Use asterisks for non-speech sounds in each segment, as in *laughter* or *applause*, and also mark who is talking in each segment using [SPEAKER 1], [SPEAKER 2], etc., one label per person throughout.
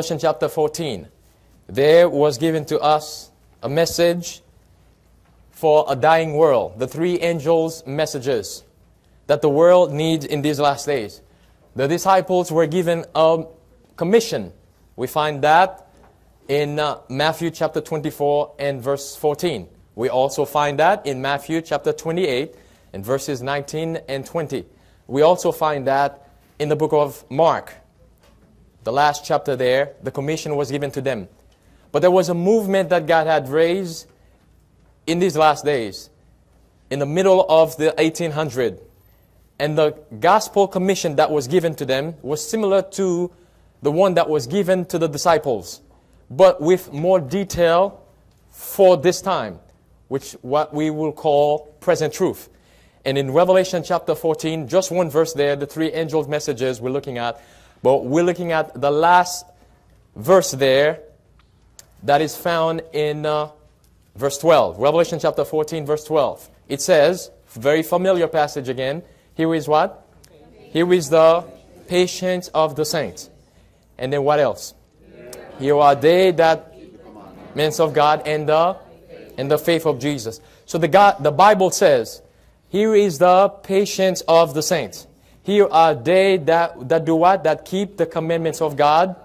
[SPEAKER 1] Revelation chapter 14, there was given to us a message for a dying world. The three angels' messages that the world needs in these last days. The disciples were given a commission. We find that in uh, Matthew chapter 24 and verse 14. We also find that in Matthew chapter 28 and verses 19 and 20. We also find that in the book of Mark. The last chapter there, the commission was given to them. But there was a movement that God had raised in these last days, in the middle of the 1800. And the gospel commission that was given to them was similar to the one that was given to the disciples, but with more detail for this time, which what we will call present truth. And in Revelation chapter 14, just one verse there, the three angels' messages we're looking at, but we're looking at the last verse there that is found in uh, verse 12. Revelation chapter 14, verse 12. It says, very familiar passage again. Here is what? Here is the patience of the saints. And then what else? Here are they that men of God and the and the faith of Jesus. So the God the Bible says, here is the patience of the saints. Here are they that, that do what? That keep the commandments of God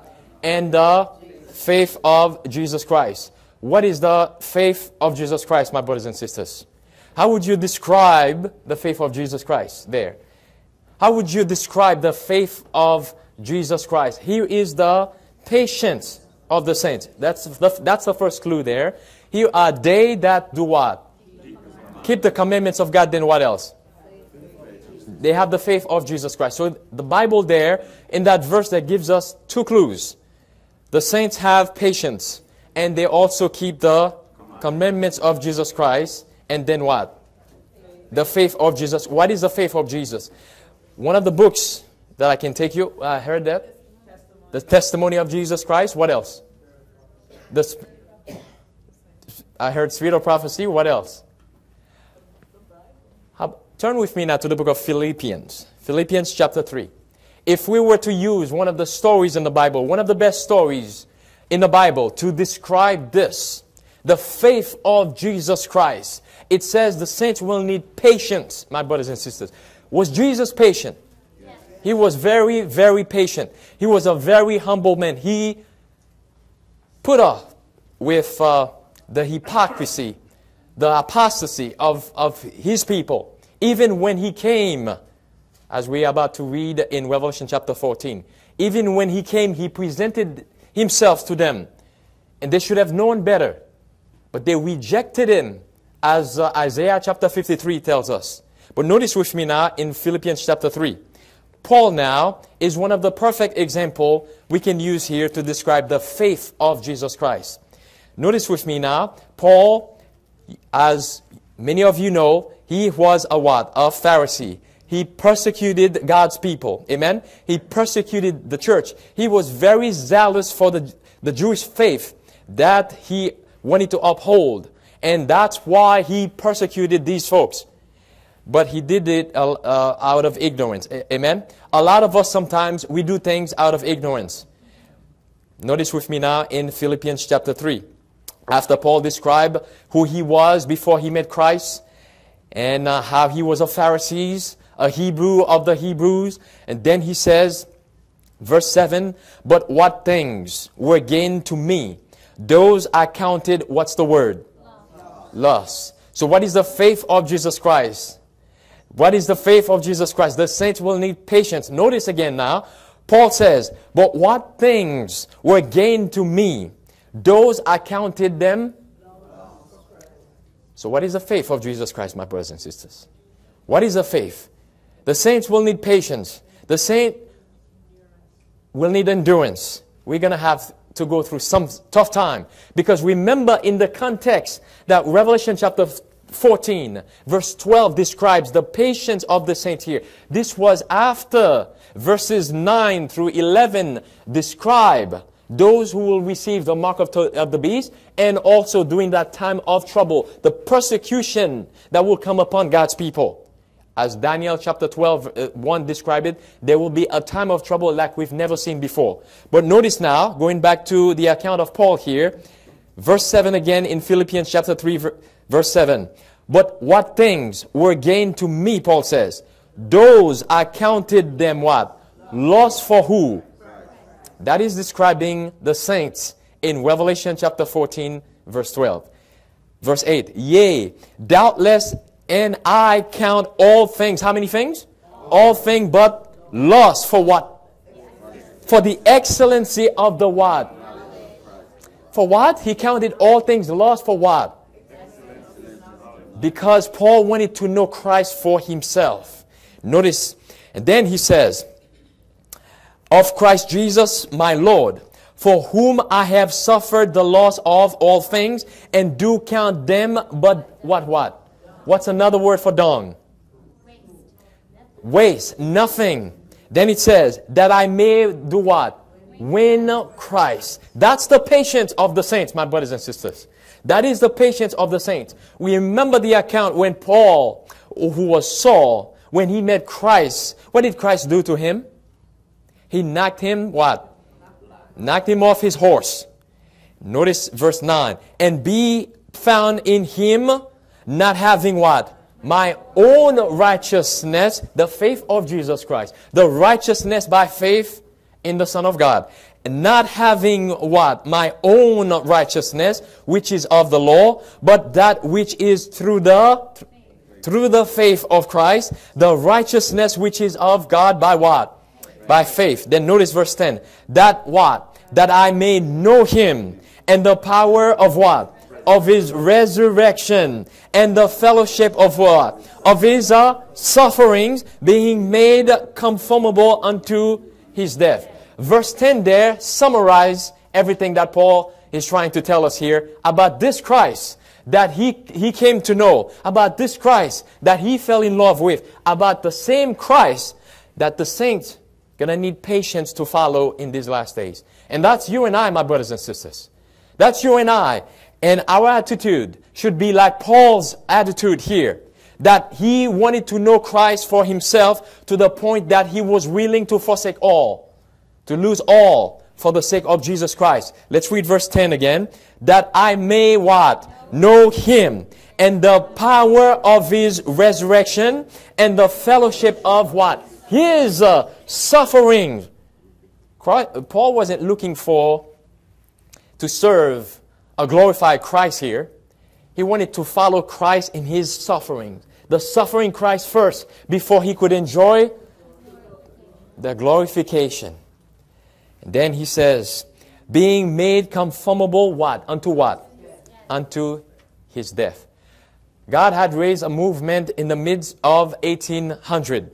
[SPEAKER 1] and the faith of Jesus Christ. What is the faith of Jesus Christ, my brothers and sisters? How would you describe the faith of Jesus Christ there? How would you describe the faith of Jesus Christ? Here is the patience of the saints. That's the, that's the first clue there. Here are they that do what? Keep the commandments of God, then what else? They have the faith of Jesus Christ. So the Bible there, in that verse, that gives us two clues. The saints have patience, and they also keep the commandments of Jesus Christ. And then what? The faith of Jesus. What is the faith of Jesus? One of the books that I can take you, I uh, heard that? The testimony of Jesus Christ. What else? The, I heard spirit of prophecy. What else? Turn with me now to the book of Philippians, Philippians chapter 3. If we were to use one of the stories in the Bible, one of the best stories in the Bible to describe this, the faith of Jesus Christ, it says the saints will need patience, my brothers and sisters. Was Jesus patient? Yes. He was very, very patient. He was a very humble man. He put up with uh, the hypocrisy, the apostasy of, of his people even when he came, as we are about to read in Revelation chapter 14, even when he came, he presented himself to them. And they should have known better. But they rejected him, as uh, Isaiah chapter 53 tells us. But notice with me now in Philippians chapter 3. Paul now is one of the perfect example we can use here to describe the faith of Jesus Christ. Notice with me now, Paul, as many of you know, he was a what? A Pharisee. He persecuted God's people. Amen? He persecuted the church. He was very zealous for the, the Jewish faith that he wanted to uphold. And that's why he persecuted these folks. But he did it uh, uh, out of ignorance. Amen? A lot of us sometimes, we do things out of ignorance. Notice with me now in Philippians chapter 3. After Paul described who he was before he met Christ, and uh, how he was a Pharisee, a Hebrew of the Hebrews. And then he says, verse 7, But what things were gained to me, those I counted, what's the word? Loss. Lust. So what is the faith of Jesus Christ? What is the faith of Jesus Christ? The saints will need patience. Notice again now, Paul says, But what things were gained to me, those I counted them so, what is the faith of Jesus Christ, my brothers and sisters? What is the faith? The saints will need patience. The saint will need endurance. We're going to have to go through some tough time. Because remember in the context that Revelation chapter 14, verse 12 describes the patience of the saint here. This was after verses 9 through 11 describe those who will receive the mark of, of, the beast, and also during that time of trouble, the persecution that will come upon God's people. as Daniel chapter 12, uh, 1 described it, there will be a time of trouble like we've never seen before. But notice now, going back to the account of Paul here, verse 7 again in Philippians chapter 3, verse 7. But what things were gained to me, Paul says, those I counted them what? Lost for who? That is describing the saints in Revelation chapter 14, verse 12. Verse 8, Yea, doubtless, and I count all things. How many things? All things but lost for what? For the excellency of the what? For what? He counted all things lost for what? Because Paul wanted to know Christ for himself. Notice, and then he says, Of Christ Jesus my Lord, for whom I have suffered the loss of all things, and do count them but what what? What's another word for dung? Waste. Nothing. Then it says, that I may do what? Win Christ. That's the patience of the saints, my brothers and sisters. That is the patience of the saints. We remember the account when Paul, who was Saul, when he met Christ, what did Christ do to him? He knocked him what? Knocked him off his horse. Notice verse 9. And be found in him, not having what? My own righteousness, the faith of Jesus Christ. The righteousness by faith in the Son of God not having what? My own righteousness, which is of the law, but that which is through the, through the faith of Christ, the righteousness which is of God by what? By faith. Then notice verse 10. That what? That I may know him and the power of what? Of his resurrection and the fellowship of what? Of his uh, sufferings being made conformable unto his death verse 10 there summarize everything that Paul is trying to tell us here about this Christ that he, he came to know, about this Christ that he fell in love with, about the same Christ that the saints gonna need patience to follow in these last days. And that's you and I, my brothers and sisters. That's you and I. And our attitude should be like Paul's attitude here. That he wanted to know Christ for himself to the point that he was willing to forsake all to lose all for the sake of Jesus Christ. Let's read verse 10 again. That I may what? Know him and the power of his resurrection and the fellowship of what? His uh, suffering. Paul wasn't looking for to serve a glorified Christ here. He wanted to follow Christ in his suffering. The suffering Christ first before he could enjoy the glorification. And then he says, being made conformable what? Unto what? Unto his death. God had raised a movement in the midst of 1800.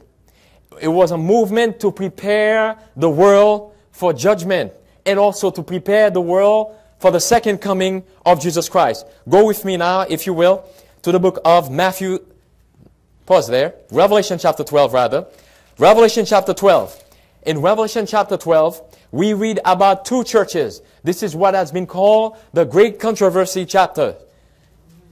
[SPEAKER 1] It was a movement to prepare the world for judgment and also to prepare the world for the second coming of Jesus Christ. Go with me now, if you will, to the book of Matthew. Pause there. Revelation chapter 12, rather. Revelation chapter 12. In Revelation chapter 12, we read about two churches. This is what has been called the great controversy chapter.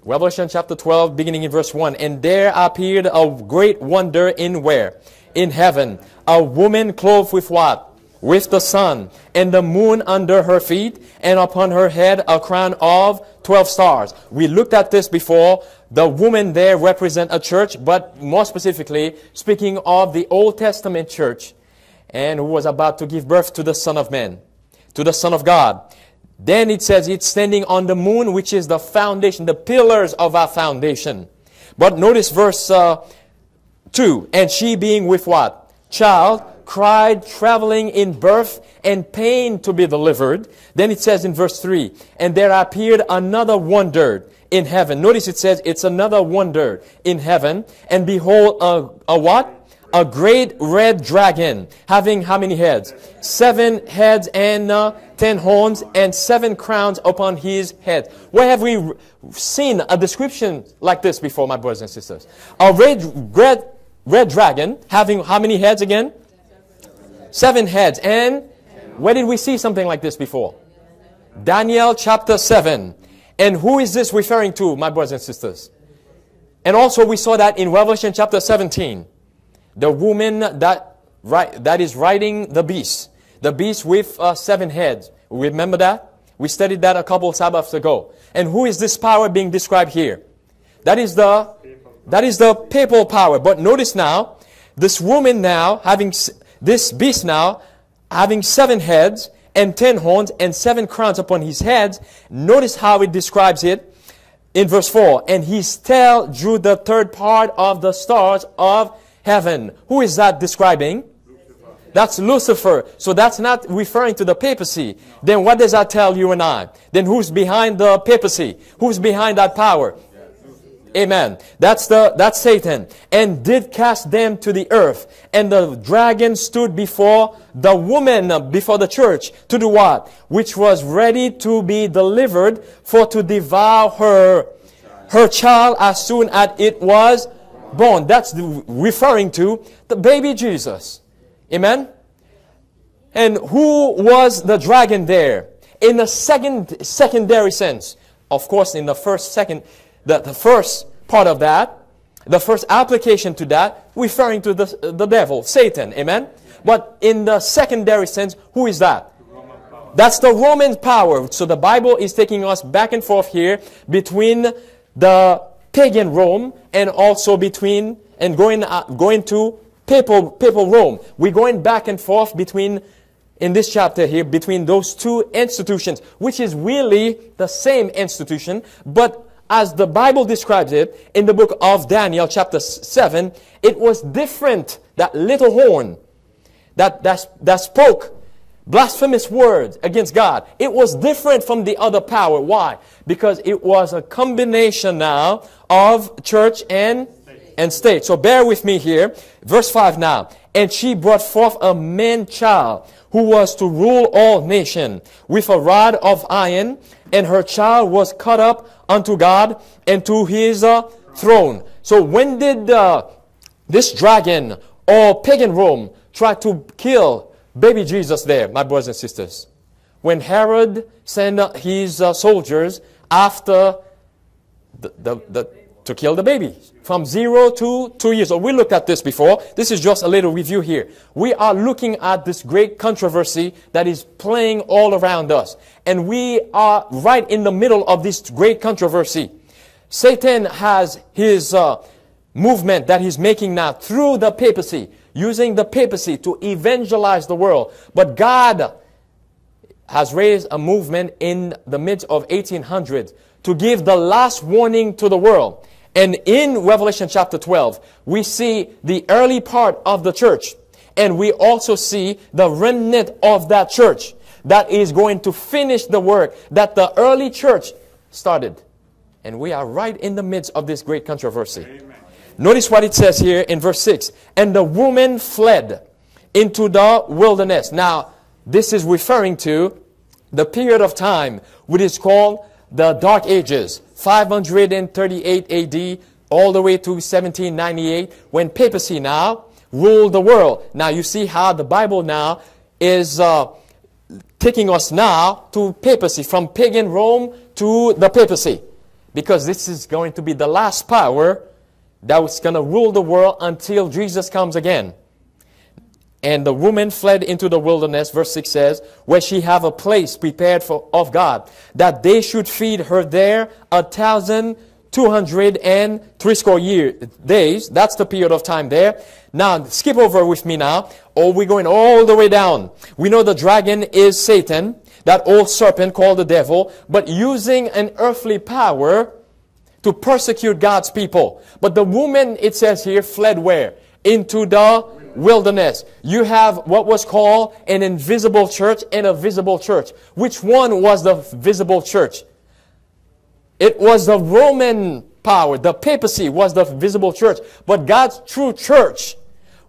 [SPEAKER 1] Revelation chapter 12, beginning in verse 1. And there appeared a great wonder in where? In heaven. A woman clothed with what? With the sun, and the moon under her feet, and upon her head a crown of 12 stars. We looked at this before. The woman there represent a church, but more specifically, speaking of the Old Testament church, and who was about to give birth to the Son of Man, to the Son of God. Then it says it's standing on the moon, which is the foundation, the pillars of our foundation. But notice verse uh, 2. And she being with what? Child, cried, traveling in birth and pain to be delivered. Then it says in verse 3, And there appeared another wonder in heaven. Notice it says it's another wonder in heaven. And behold, a, a what? a great red dragon having how many heads? Seven heads and uh, ten horns and seven crowns upon his head. Where have we seen a description like this before, my brothers and sisters? A red, red, red dragon having how many heads again? Seven heads. And where did we see something like this before? Daniel chapter 7. And who is this referring to, my brothers and sisters? And also we saw that in Revelation chapter 17. The woman that, right, that is riding the beast. The beast with uh, seven heads. Remember that? We studied that a couple of Sabbaths ago. And who is this power being described here? That is the, that is the papal power. But notice now, this woman now having, this beast now having seven heads and ten horns and seven crowns upon his heads. Notice how it describes it in verse 4. And his tail drew the third part of the stars of heaven. Who is that describing? That's Lucifer. So that's not referring to the papacy. Then what does that tell you and I? Then who's behind the papacy? Who's behind that power? Amen. That's the, that's Satan. And did cast them to the earth. And the dragon stood before the woman, before the church, to do what? Which was ready to be delivered for to devour her, her child as soon as it was born. That's referring to the baby Jesus. Amen. And who was the dragon there? In a second, secondary sense. Of course, in the first, second, the, the first part of that, the first application to that, referring to the, the devil, Satan. Amen? But in the secondary sense, who is that? That's the Roman power. So the Bible is taking us back and forth here between the pagan Rome and also between and going uh, going to papal papal Rome. We're going back and forth between in this chapter here between those two institutions, which is really the same institution, but as the Bible describes it in the book of Daniel, chapter 7, it was different. That little horn that, that, that spoke blasphemous words against God. It was different from the other power. Why? Because it was a combination now of church and, and state. So bear with me here. Verse 5 now. And she brought forth a man child who was to rule all nation with a rod of iron, and her child was cut up unto God and to his uh, throne. So when did uh, this dragon or pagan Rome try to kill baby Jesus there, my brothers and sisters? When Herod sent his uh, soldiers after the, the, the to kill the baby from zero to two years old. We looked at this before. This is just a little review here. We are looking at this great controversy that is playing all around us. And we are right in the middle of this great controversy. Satan has his uh, movement that he's making now through the papacy, using the papacy to evangelize the world. But God has raised a movement in the mid of 1800s to give the last warning to the world. And in Revelation chapter 12, we see the early part of the church. And we also see the remnant of that church that is going to finish the work that the early church started. And we are right in the midst of this great controversy. Amen. Notice what it says here in verse 6. And the woman fled into the wilderness. Now, this is referring to the period of time which is called the Dark Ages. 538 AD all the way to 1798 when papacy now ruled the world. Now you see how the Bible now is uh, taking us now to papacy, from pagan Rome to the papacy. Because this is going to be the last power that was going to rule the world until Jesus comes again. And the woman fled into the wilderness, verse 6 says, where she have a place prepared for, of God, that they should feed her there a thousand two hundred and three score year, days. That's the period of time there. Now, skip over with me now. Oh, we're going all the way down. We know the dragon is Satan, that old serpent called the devil, but using an earthly power to persecute God's people. But the woman, it says here, fled where? Into the wilderness. You have what was called an invisible church and a visible church. Which one was the visible church? It was the Roman power. The papacy was the visible church. But God's true church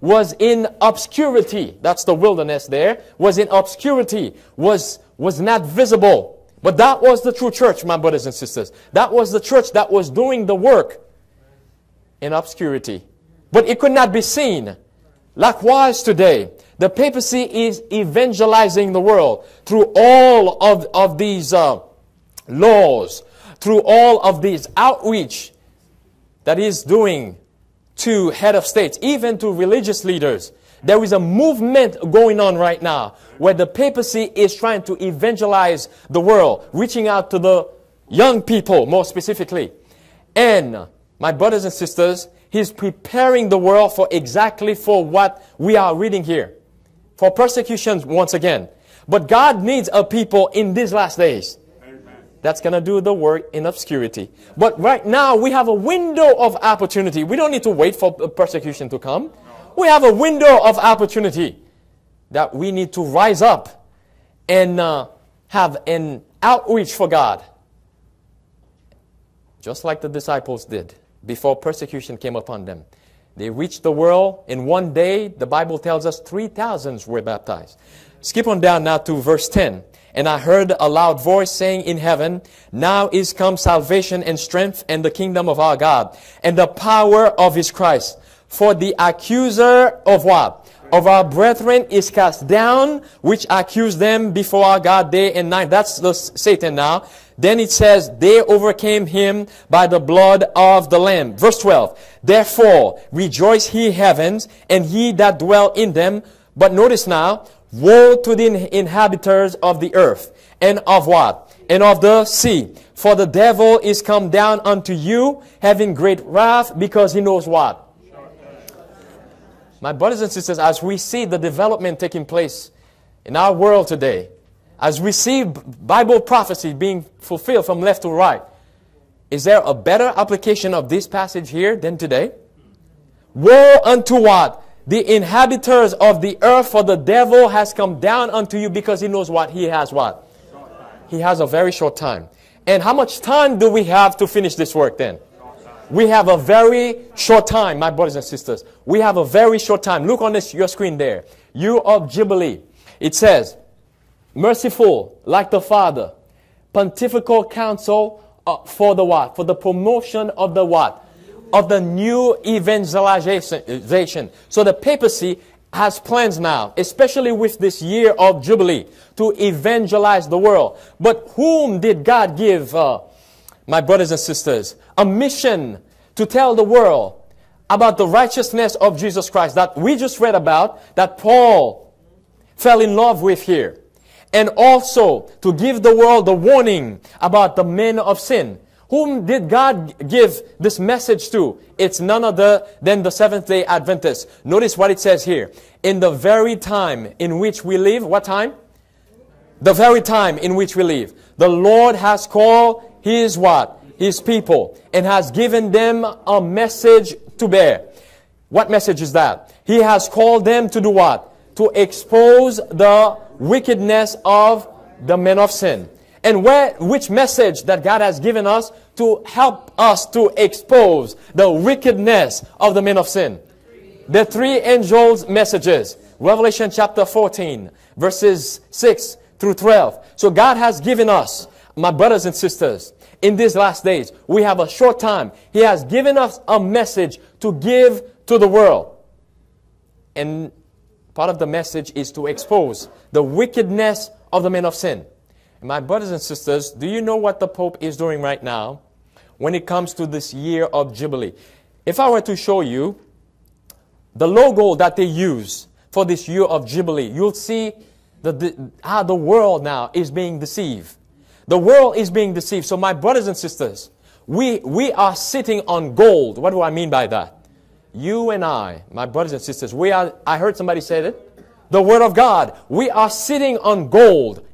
[SPEAKER 1] was in obscurity. That's the wilderness there. Was in obscurity. Was, was not visible. But that was the true church, my brothers and sisters. That was the church that was doing the work in obscurity. But it could not be seen. Likewise today, the papacy is evangelizing the world through all of, of these uh, laws, through all of these outreach that is doing to head of states, even to religious leaders. There is a movement going on right now where the papacy is trying to evangelize the world, reaching out to the young people more specifically. And my brothers and sisters, he's preparing the world for exactly for what we are reading here. For persecutions once again. But God needs a people in these last days that's going to do the work in obscurity. But right now, we have a window of opportunity. We don't need to wait for persecution to come. We have a window of opportunity that we need to rise up and uh, have an outreach for God. Just like the disciples did before persecution came upon them. They reached the world in one day. The Bible tells us 3,000 were baptized. Skip on down now to verse 10. And I heard a loud voice saying in heaven, Now is come salvation and strength and the kingdom of our God and the power of his Christ. For the accuser of what? Of our brethren is cast down, which accuse them before our God day and night. That's the Satan now. Then it says, they overcame him by the blood of the Lamb. Verse 12. Therefore, rejoice ye heavens and ye that dwell in them. But notice now, Woe to the inhabitants of the earth and of what? And of the sea. For the devil is come down unto you, having great wrath, because he knows what? My brothers and sisters, as we see the development taking place in our world today, as we see Bible prophecy being fulfilled from left to right, is there a better application of this passage here than today? Woe unto what? the inhabitants of the earth, for the devil has come down unto you because he knows what? He has what? He has a very short time. And how much time do we have to finish this work then? We have a very short time, my brothers and sisters. We have a very short time. Look on this, your screen there. You of Jubilee. It says, merciful like the Father, pontifical council uh, for the what? For the promotion of the what? of the new evangelization. So the papacy has plans now, especially with this year of Jubilee, to evangelize the world. But whom did God give, uh, my brothers and sisters, a mission to tell the world about the righteousness of Jesus Christ that we just read about, that Paul fell in love with here. And also to give the world the warning about the men of sin whom did God give this message to? It's none other than the Seventh day Adventists. Notice what it says here. In the very time in which we live, what time? The very time in which we live. The Lord has called His what? His people and has given them a message to bear. What message is that? He has called them to do what? To expose the wickedness of the men of sin. And where, which message that God has given us to help us to expose the wickedness of the men of sin? The three angels' messages. Revelation chapter 14, verses 6 through 12. So God has given us, my brothers and sisters, in these last days, we have a short time. He has given us a message to give to the world. And part of the message is to expose the wickedness of the men of sin. My brothers and sisters, do you know what the Pope is doing right now when it comes to this year of Jubilee? If I were to show you the logo that they use for this year of Jubilee, you'll see the, the, how the world now is being deceived. The world is being deceived. So my brothers and sisters, we, we are sitting on gold. What do I mean by that? You and I, my brothers and sisters, we are, I heard somebody say that, the Word of God. We are sitting on gold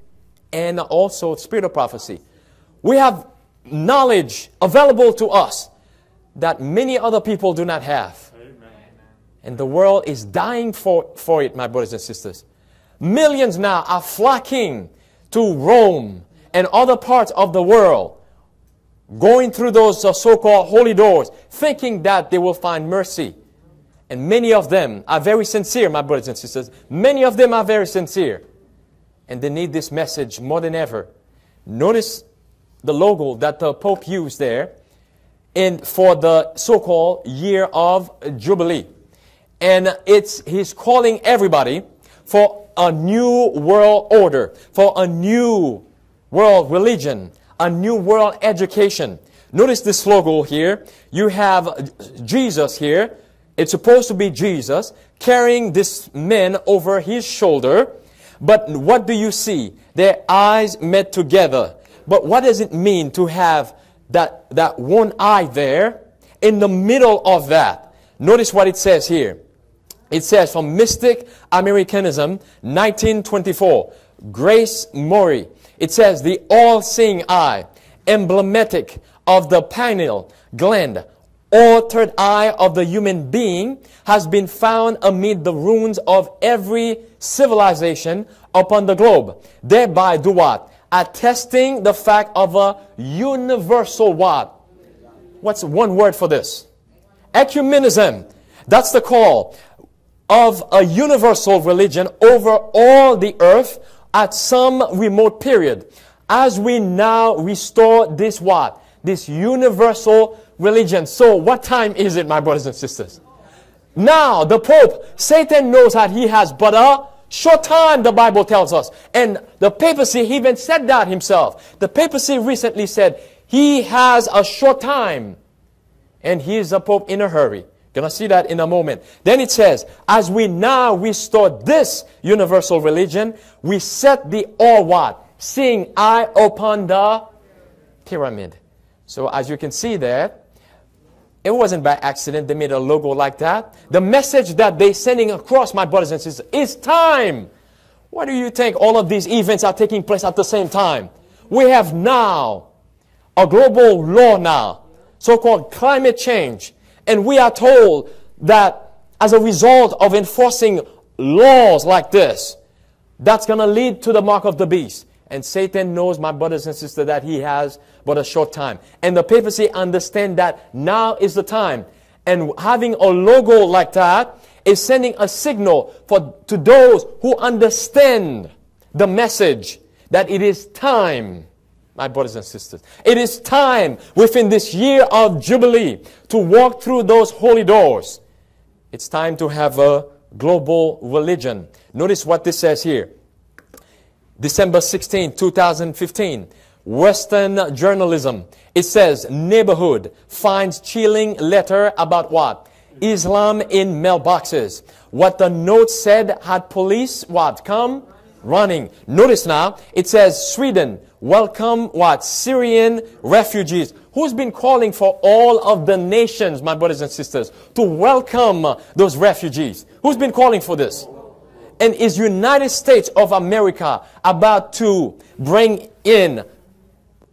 [SPEAKER 1] and also spirit of prophecy. We have knowledge available to us that many other people do not have. Amen. And the world is dying for, for it, my brothers and sisters. Millions now are flocking to Rome and other parts of the world, going through those uh, so-called holy doors, thinking that they will find mercy. And many of them are very sincere, my brothers and sisters. Many of them are very sincere and they need this message more than ever. Notice the logo that the Pope used there in, for the so-called year of Jubilee. And it's, he's calling everybody for a new world order, for a new world religion, a new world education. Notice this logo here. You have Jesus here. It's supposed to be Jesus carrying this man over his shoulder. But what do you see? Their eyes met together. But what does it mean to have that, that one eye there in the middle of that? Notice what it says here. It says from Mystic Americanism, 1924, Grace Murray. It says the all-seeing eye, emblematic of the pineal gland, or third eye of the human being, has been found amid the ruins of every civilization upon the globe. Thereby do what? Attesting the fact of a universal what? What's one word for this? Ecumenism. That's the call of a universal religion over all the earth at some remote period. As we now restore this what? This universal religion. So what time is it, my brothers and sisters? Now, the Pope, Satan knows that he has but a short time, the Bible tells us. And the papacy even said that himself. The papacy recently said he has a short time. And he is the Pope in a hurry. Gonna see that in a moment. Then it says, as we now restore this universal religion, we set the all what? Seeing eye upon the pyramid. So as you can see there, it wasn't by accident they made a logo like that. The message that they're sending across, my brothers and sisters, is time. Why do you think all of these events are taking place at the same time? We have now a global law now, so-called climate change and we are told that as a result of enforcing laws like this, that's going to lead to the mark of the beast. And Satan knows, my brothers and sisters, that he has but a short time. And the papacy understand that now is the time. And having a logo like that is sending a signal for, to those who understand the message that it is time my brothers and sisters. It is time within this year of Jubilee to walk through those holy doors. It's time to have a global religion. Notice what this says here. December 16, 2015. Western journalism. It says neighborhood finds chilling letter about what? Islam in mailboxes. What the note said had police what? Come running. Notice now, it says Sweden welcome what? Syrian refugees. Who's been calling for all of the nations, my brothers and sisters, to welcome those refugees? Who's been calling for this? And is United States of America about to bring in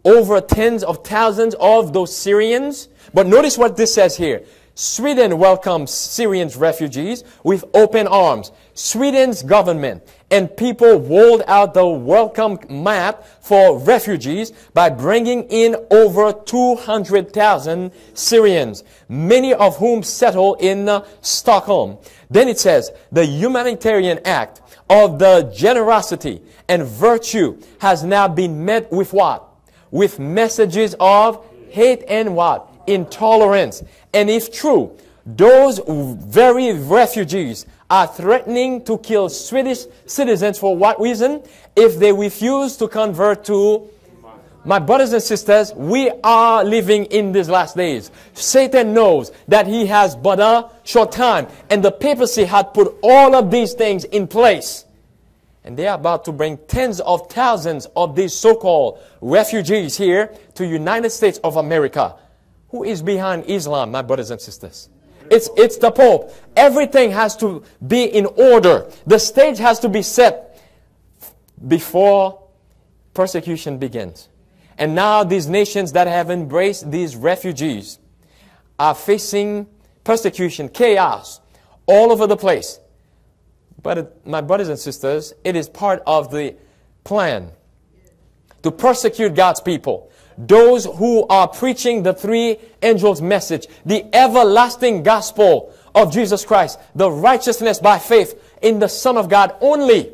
[SPEAKER 1] over tens of thousands of those Syrians? But notice what this says here. Sweden welcomes Syrian refugees with open arms. Sweden's government and people rolled out the welcome map for refugees by bringing in over 200,000 Syrians, many of whom settle in uh, Stockholm. Then it says, the humanitarian act of the generosity and virtue has now been met with what? With messages of hate and what? Intolerance. And if true, those very refugees are threatening to kill Swedish citizens for what reason? If they refuse to convert to my brothers and sisters, we are living in these last days. Satan knows that he has but a short time, and the papacy had put all of these things in place. And they are about to bring tens of thousands of these so-called refugees here to United States of America. Who is behind Islam, my brothers and sisters? It's, it's the Pope. Everything has to be in order. The stage has to be set before persecution begins. And now these nations that have embraced these refugees are facing persecution, chaos all over the place. But my brothers and sisters, it is part of the plan to persecute God's people those who are preaching the three angels message, the everlasting gospel of Jesus Christ, the righteousness by faith in the Son of God only,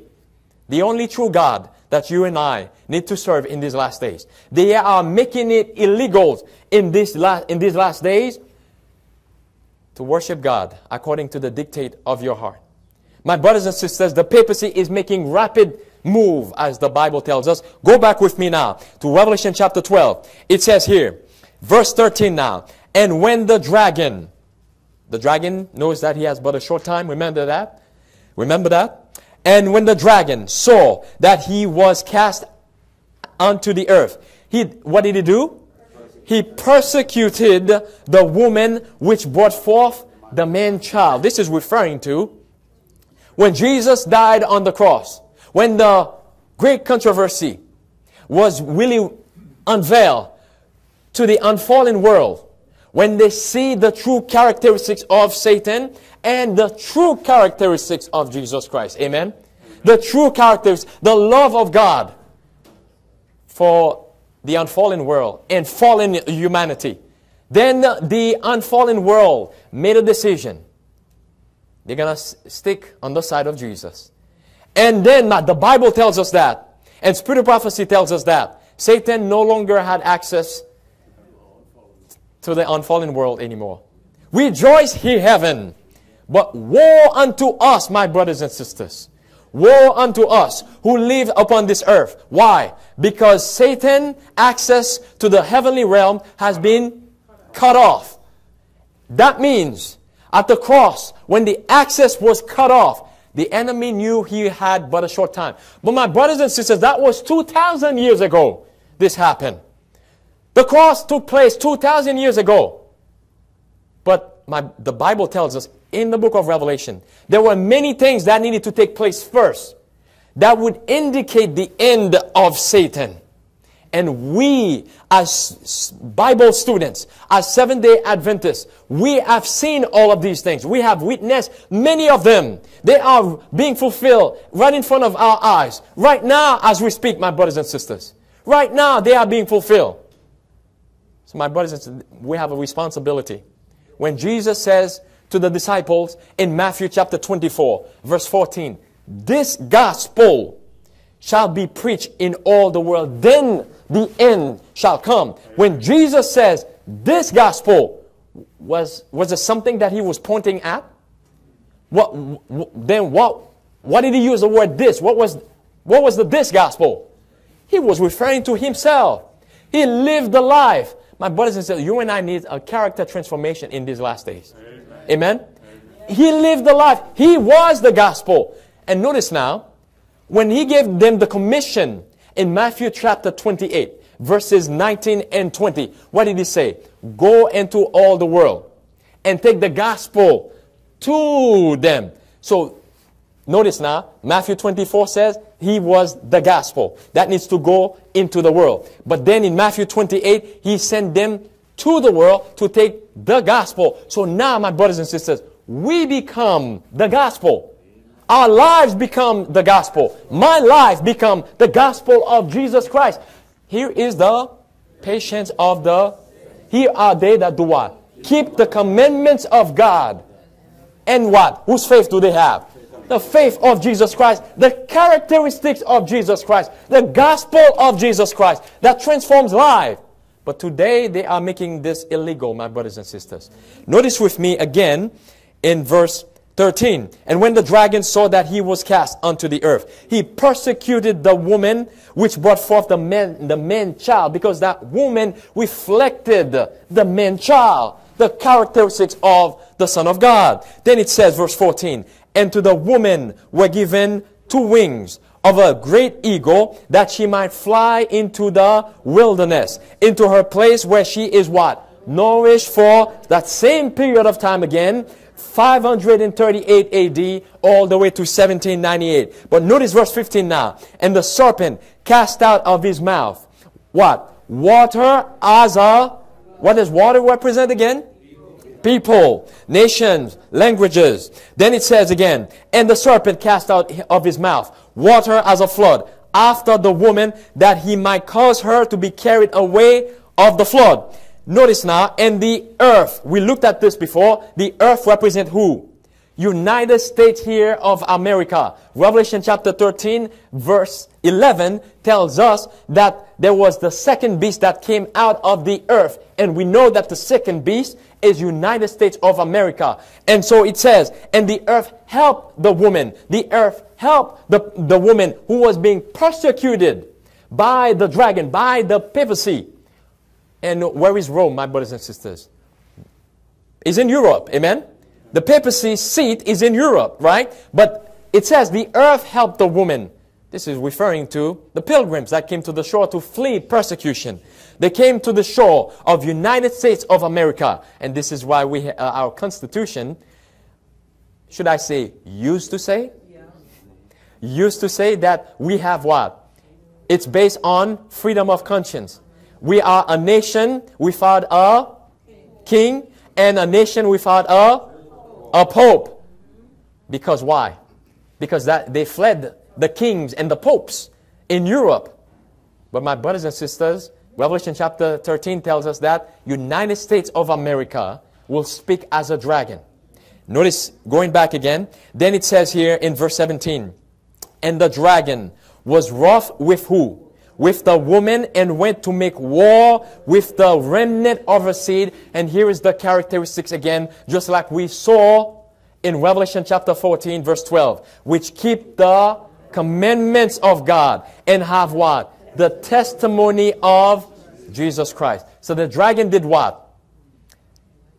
[SPEAKER 1] the only true God that you and I need to serve in these last days. They are making it illegal in, this last, in these last days to worship God according to the dictate of your heart. My brothers and sisters, the papacy is making rapid move, as the Bible tells us. Go back with me now to Revelation chapter 12. It says here, Verse 13 now. And when the dragon, the dragon knows that he has but a short time. Remember that? Remember that? And when the dragon saw that he was cast onto the earth, he, what did he do? He persecuted the woman which brought forth the man child. This is referring to when Jesus died on the cross, when the great controversy was really unveiled to the unfallen world, when they see the true characteristics of Satan and the true characteristics of Jesus Christ. Amen? The true characteristics, the love of God for the unfallen world and fallen humanity. Then the unfallen world made a decision. They're going to stick on the side of Jesus. And then the Bible tells us that. And Spirit of Prophecy tells us that. Satan no longer had access to the unfallen world anymore. Rejoice, ye heaven. But woe unto us, my brothers and sisters. Woe unto us who live upon this earth. Why? Because Satan access to the heavenly realm has been cut off. That means at the cross, when the access was cut off, the enemy knew he had but a short time. But my brothers and sisters, that was 2,000 years ago this happened. The cross took place 2,000 years ago. But my, the Bible tells us in the book of Revelation, there were many things that needed to take place first that would indicate the end of Satan. And we, as Bible students, as Seventh day Adventists, we have seen all of these things. We have witnessed many of them. They are being fulfilled right in front of our eyes. Right now, as we speak, my brothers and sisters. Right now, they are being fulfilled. So, my brothers and sisters, we have a responsibility. When Jesus says to the disciples in Matthew chapter 24, verse 14, This gospel shall be preached in all the world. Then the end shall come. When Jesus says this gospel, was, was it something that he was pointing at? What, then what, what did he use the word this? What was, what was the this gospel? He was referring to himself. He lived the life. My brothers and sisters, you and I need a character transformation in these last days. Amen? Amen? Amen. He lived the life. He was the gospel. And notice now, when he gave them the commission in Matthew chapter 28, verses 19 and 20, what did he say? Go into all the world and take the gospel to them. So notice now, Matthew 24 says he was the gospel. That needs to go into the world. But then in Matthew 28, he sent them to the world to take the gospel. So now, my brothers and sisters, we become the gospel. Our lives become the gospel. My life become the gospel of Jesus Christ. Here is the patience of the, here are they that do what? Keep the commandments of God. And what? Whose faith do they have? The faith of Jesus Christ, the characteristics of Jesus Christ, the gospel of Jesus Christ that transforms life. But today they are making this illegal, my brothers and sisters. Notice with me again in verse 13. And when the dragon saw that he was cast unto the earth, he persecuted the woman which brought forth the man, the man child, because that woman reflected the man child, the characteristics of the Son of God. Then it says, verse 14, and to the woman were given two wings of a great eagle that she might fly into the wilderness, into her place where she is what? Nourished for that same period of time again 538 AD all the way to 1798. But notice verse 15 now. And the serpent cast out of his mouth what? Water as a, what does water represent again? People, nations, languages. Then it says again, and the serpent cast out of his mouth water as a flood after the woman that he might cause her to be carried away of the flood. Notice now, and the earth, we looked at this before, the earth represent who? United States here of America. Revelation chapter 13 verse 11 tells us that there was the second beast that came out of the earth. And we know that the second beast is United States of America. And so it says, and the earth helped the woman. The earth helped the, the woman who was being persecuted by the dragon, by the papacy And where is Rome, my brothers and sisters? Is in Europe. Amen? The papacy seat is in Europe, right? But it says the earth helped the woman. This is referring to the pilgrims that came to the shore to flee persecution. They came to the shore of United States of America. And this is why we, uh, our constitution, should I say, used to say? Yeah. Used to say that we have what? It's based on freedom of conscience. We are a nation without a king and a nation without a, a pope. Because why? Because that they fled the kings and the popes in Europe. But my brothers and sisters, Revelation chapter 13 tells us that United States of America will speak as a dragon. Notice going back again, then it says here in verse 17, and the dragon was wroth with who? With the woman and went to make war with the remnant of her seed. And here is the characteristics again, just like we saw in Revelation chapter 14 verse 12, which keep the commandments of God and have what? The testimony of Jesus Christ. So the dragon did what?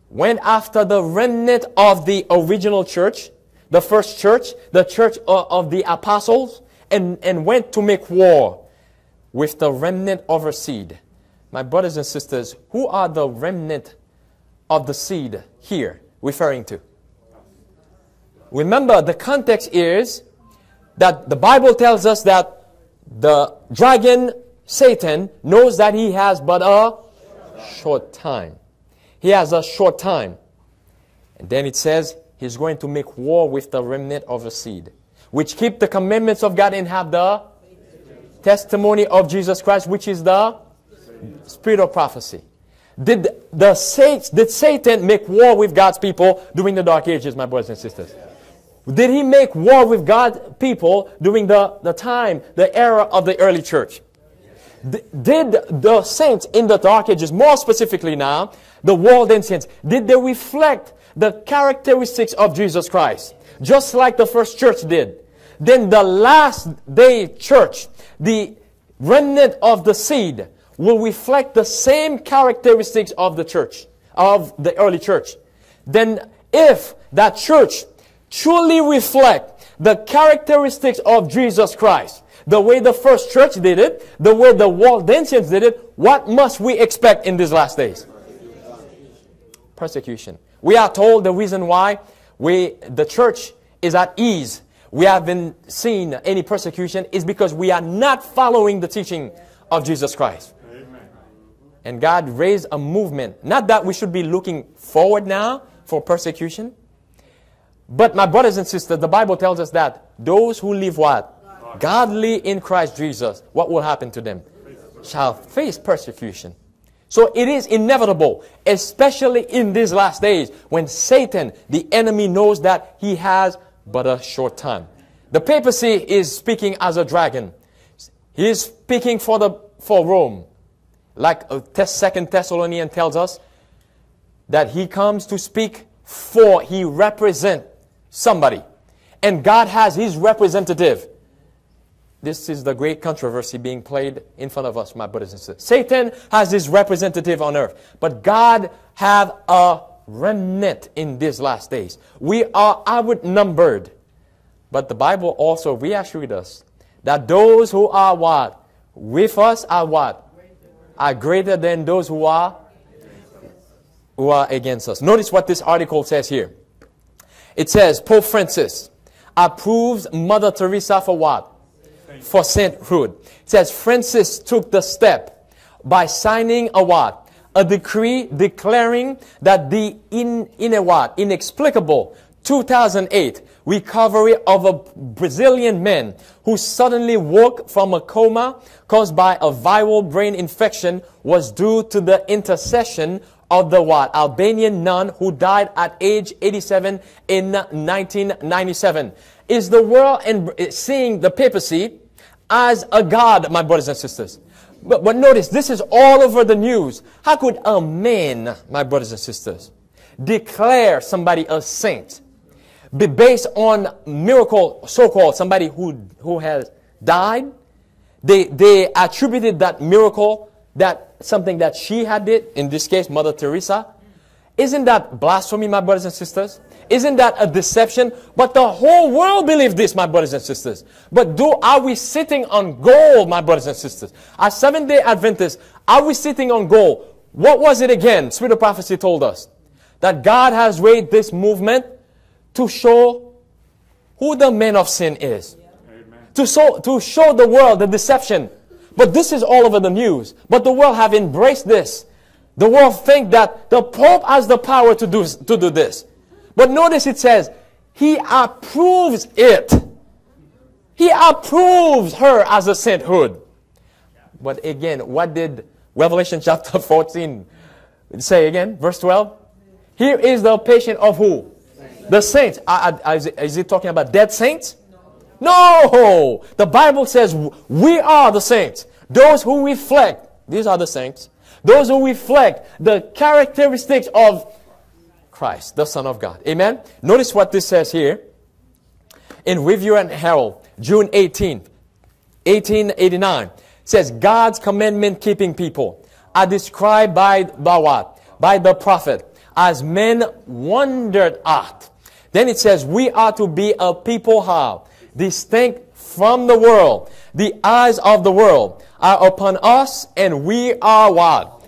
[SPEAKER 1] Went after the remnant of the original church, the first church, the church uh, of the apostles, and, and went to make war with the remnant of her seed. My brothers and sisters, who are the remnant of the seed here referring to? Remember, the context is that the Bible tells us that the dragon, Satan, knows that he has but a short time. He has a short time. And then it says he's going to make war with the remnant of the seed, which keep the commandments of God and have the testimony of Jesus Christ, which is the spirit of prophecy. Did the saints, did Satan make war with God's people during the dark ages, my brothers and sisters? Did he make war with God's people during the, the time, the era of the early church? Did the saints in the dark ages, more specifically now, the Walden saints, did they reflect the characteristics of Jesus Christ? Just like the first church did. Then the last day church, the remnant of the seed, will reflect the same characteristics of the church, of the early church. Then if that church truly reflect the characteristics of Jesus Christ, the way the first church did it, the way the Waldensians did it, what must we expect in these last days? Persecution. We are told the reason why we, the church is at ease. We haven't seen any persecution is because we are not following the teaching of Jesus Christ. Amen. And God raised a movement. Not that we should be looking forward now for persecution, but my brothers and sisters, the Bible tells us that those who live what? Godly in Christ Jesus, what will happen to them? Shall face persecution. So it is inevitable, especially in these last days when Satan, the enemy, knows that he has but a short time. The papacy is speaking as a dragon. He is speaking for the for Rome. Like Second Thessalonian tells us that he comes to speak for, he represents somebody. And God has his representative. This is the great controversy being played in front of us, my brothers and sisters. Satan has his representative on earth, but God have a remnant in these last days. We are outnumbered. But the Bible also reassured us that those who are what? With us are what? Are greater than those who are who are against us. Notice what this article says here. It says, Pope Francis approves Mother Teresa for what? For sainthood. It says, Francis took the step by signing a what? A decree declaring that the in, in a what? Inexplicable 2008 recovery of a Brazilian man who suddenly woke from a coma caused by a viral brain infection was due to the intercession of the what? Albanian nun who died at age 87 in 1997. Is the world and seeing the papacy as a god, my brothers and sisters? But, but notice, this is all over the news. How could a man, my brothers and sisters, declare somebody a saint? Be based on miracle, so-called somebody who, who has died. They, they attributed that miracle that something that she had did, in this case, Mother Teresa, isn't that blasphemy, my brothers and sisters? Isn't that a deception? But the whole world believes this, my brothers and sisters. But do are we sitting on gold, my brothers and sisters? As Seventh Day Adventists, are we sitting on gold? What was it again? Spirit of prophecy told us that God has raised this movement to show who the man of sin is. To show, to show the world the deception. But this is all over the news. But the world have embraced this. The world think that the Pope has the power to do, to do this. But notice it says, he approves it. He approves her as a sainthood. But again, what did Revelation *laughs* chapter 14 say again? Verse 12. Here is the patient of who? The saints. Is it, is it talking about dead saints? No! The Bible says we are the saints. Those who reflect, these are the saints. Those who reflect the characteristics of Christ, the Son of God. Amen? Notice what this says here. In Review and Herald, June 18, 1889, says God's commandment keeping people are described by, by what? By the prophet as men wondered at. Then it says we are to be a people how? Distinct from the world. The eyes of the world are upon us and we are what?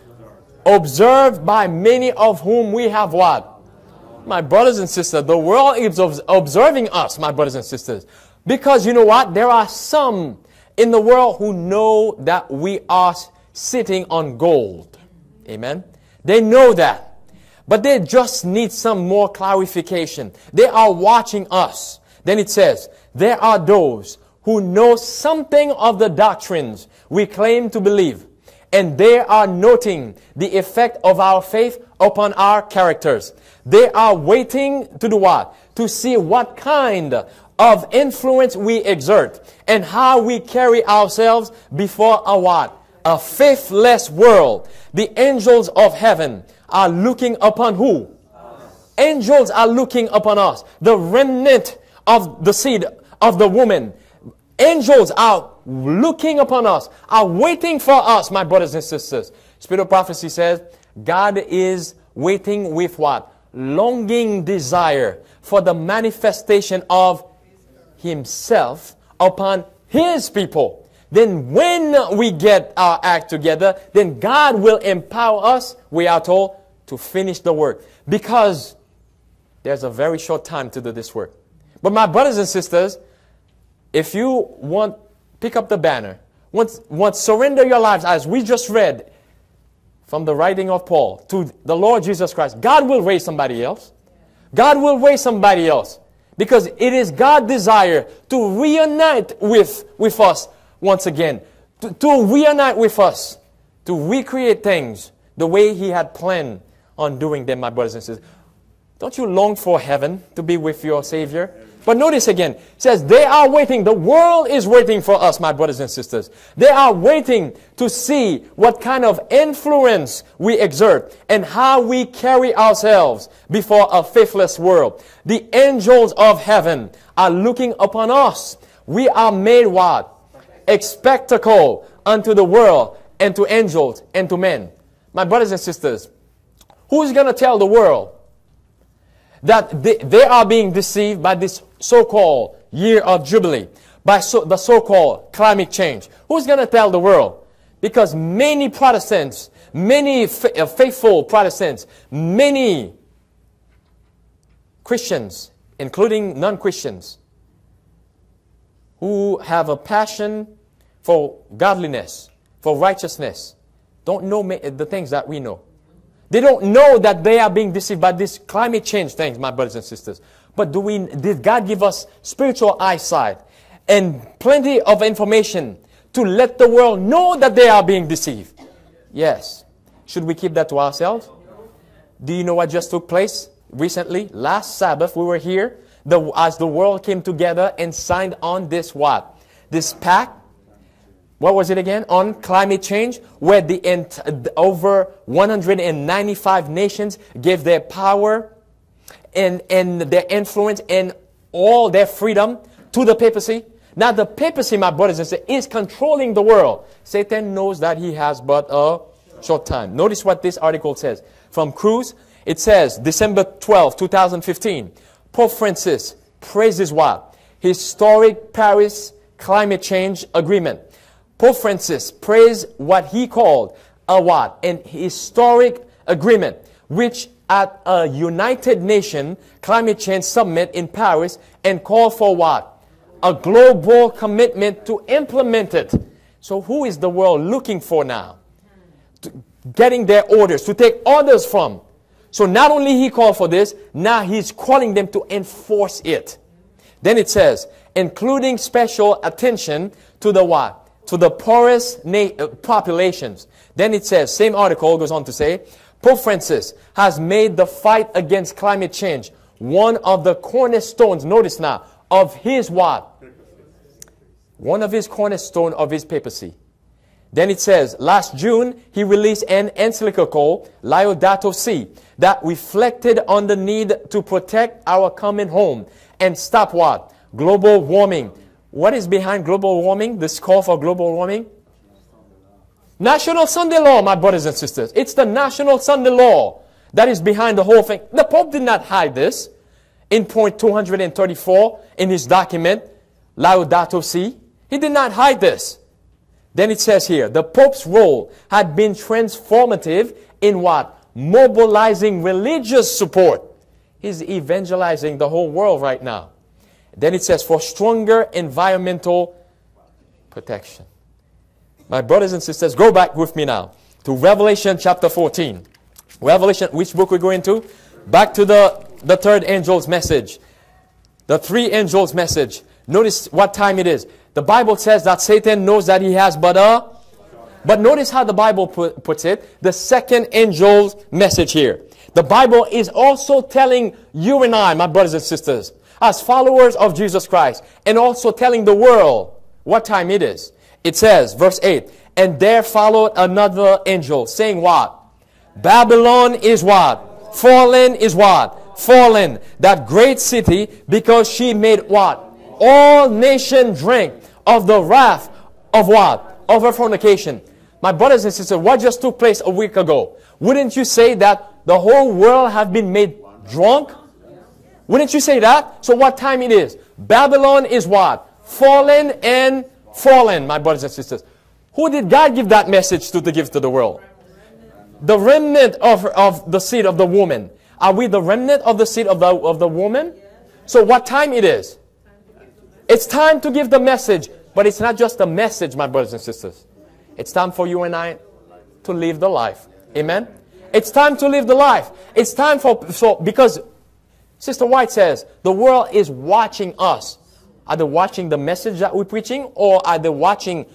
[SPEAKER 1] Observed by many of whom we have what? My brothers and sisters, the world is observing us, my brothers and sisters. Because you know what? There are some in the world who know that we are sitting on gold. Amen. They know that. But they just need some more clarification. They are watching us. Then it says, there are those who know something of the doctrines we claim to believe, and they are noting the effect of our faith upon our characters. They are waiting to do what? To see what kind of influence we exert and how we carry ourselves before a what? A faithless world. The angels of heaven are looking upon who? Angels are looking upon us. The remnant of the seed of the woman. Angels are looking upon us, are waiting for us, my brothers and sisters. Spirit of prophecy says, God is waiting with what? Longing desire for the manifestation of Himself upon His people. Then when we get our act together, then God will empower us, we are told, to finish the work. Because there's a very short time to do this work. But my brothers and sisters, if you want, pick up the banner. Once, want surrender your lives as we just read from the writing of Paul to the Lord Jesus Christ. God will raise somebody else. God will raise somebody else. Because it is God's desire to reunite with, with us once again. To, to reunite with us. To recreate things the way He had planned on doing them, my brothers and sisters. Don't you long for heaven to be with your Savior? But notice again, says they are waiting. The world is waiting for us, my brothers and sisters. They are waiting to see what kind of influence we exert and how we carry ourselves before a faithless world. The angels of heaven are looking upon us. We are made what? A spectacle unto the world and to angels and to men. My brothers and sisters, who's going to tell the world that they, they are being deceived by this so-called year of Jubilee, by so, the so-called climate change. Who's going to tell the world? Because many Protestants, many uh, faithful Protestants, many Christians, including non-Christians, who have a passion for godliness, for righteousness, don't know the things that we know. They don't know that they are being deceived by this climate change things, my brothers and sisters. But do we, did God give us spiritual eyesight and plenty of information to let the world know that they are being deceived? Yes. Should we keep that to ourselves? Do you know what just took place recently? Last Sabbath, we were here the, as the world came together and signed on this what? This pact what was it again? On climate change, where the over 195 nations gave their power and, and their influence and all their freedom to the papacy. Now the papacy, my brothers and sisters, is controlling the world. Satan knows that he has but a short time. Notice what this article says. From Crux, it says, December 12, 2015, Pope Francis praises what? Historic Paris climate change agreement. Pope Francis praised what he called a what? An historic agreement, which at a United Nations climate change summit in Paris and called for what? A global commitment to implement it. So who is the world looking for now? To getting their orders, to take orders from. So not only he called for this, now he's calling them to enforce it. Then it says, including special attention to the what? To the poorest na- uh, populations. Then it says, same article goes on to say, Pope Francis has made the fight against climate change one of the cornerstones, notice now, of his what? One of his cornerstone of his papacy. Then it says, last June, he released an encyclical, Laudato Si, that reflected on the need to protect our common home and stop what? Global warming. What is behind global warming? This call for global warming? National Sunday law, my brothers and sisters. It's the National Sunday law that is behind the whole thing. The Pope did not hide this in point 234 in his document, Laudato Si. He did not hide this. Then it says here, the Pope's role had been transformative in what? Mobilizing religious support. He's evangelizing the whole world right now. Then it says, for stronger environmental protection. My brothers and sisters, go back with me now to Revelation chapter 14. Revelation, which book we're going to? Back to the, the third angel's message. The three angels' message. Notice what time it is. The Bible says that Satan knows that he has but a. But notice how the Bible put, puts it. The second angel's message here. The Bible is also telling you and I, my brothers and sisters, as followers of Jesus Christ, and also telling the world what time it is. It says, verse 8, and there followed another angel saying what? Babylon is what? Fallen is what? Fallen. That great city because she made what? All nation drink of the wrath of what? Of her fornication. My brothers and sisters, what just took place a week ago? Wouldn't you say that the whole world have been made drunk? Wouldn't you say that? So what time it is? Babylon is what? Fallen and fallen, my brothers and sisters. Who did God give that message to to give to the world? The remnant of, of the seed of the woman. Are we the remnant of the seed of the, of the woman? So what time it is? It's time to give the message. But it's not just a message, my brothers and sisters. It's time for you and I to live the life. Amen? It's time to live the life. It's time for, so, because Sister White says, the world is watching us. Are they watching the message that we're preaching or are they watching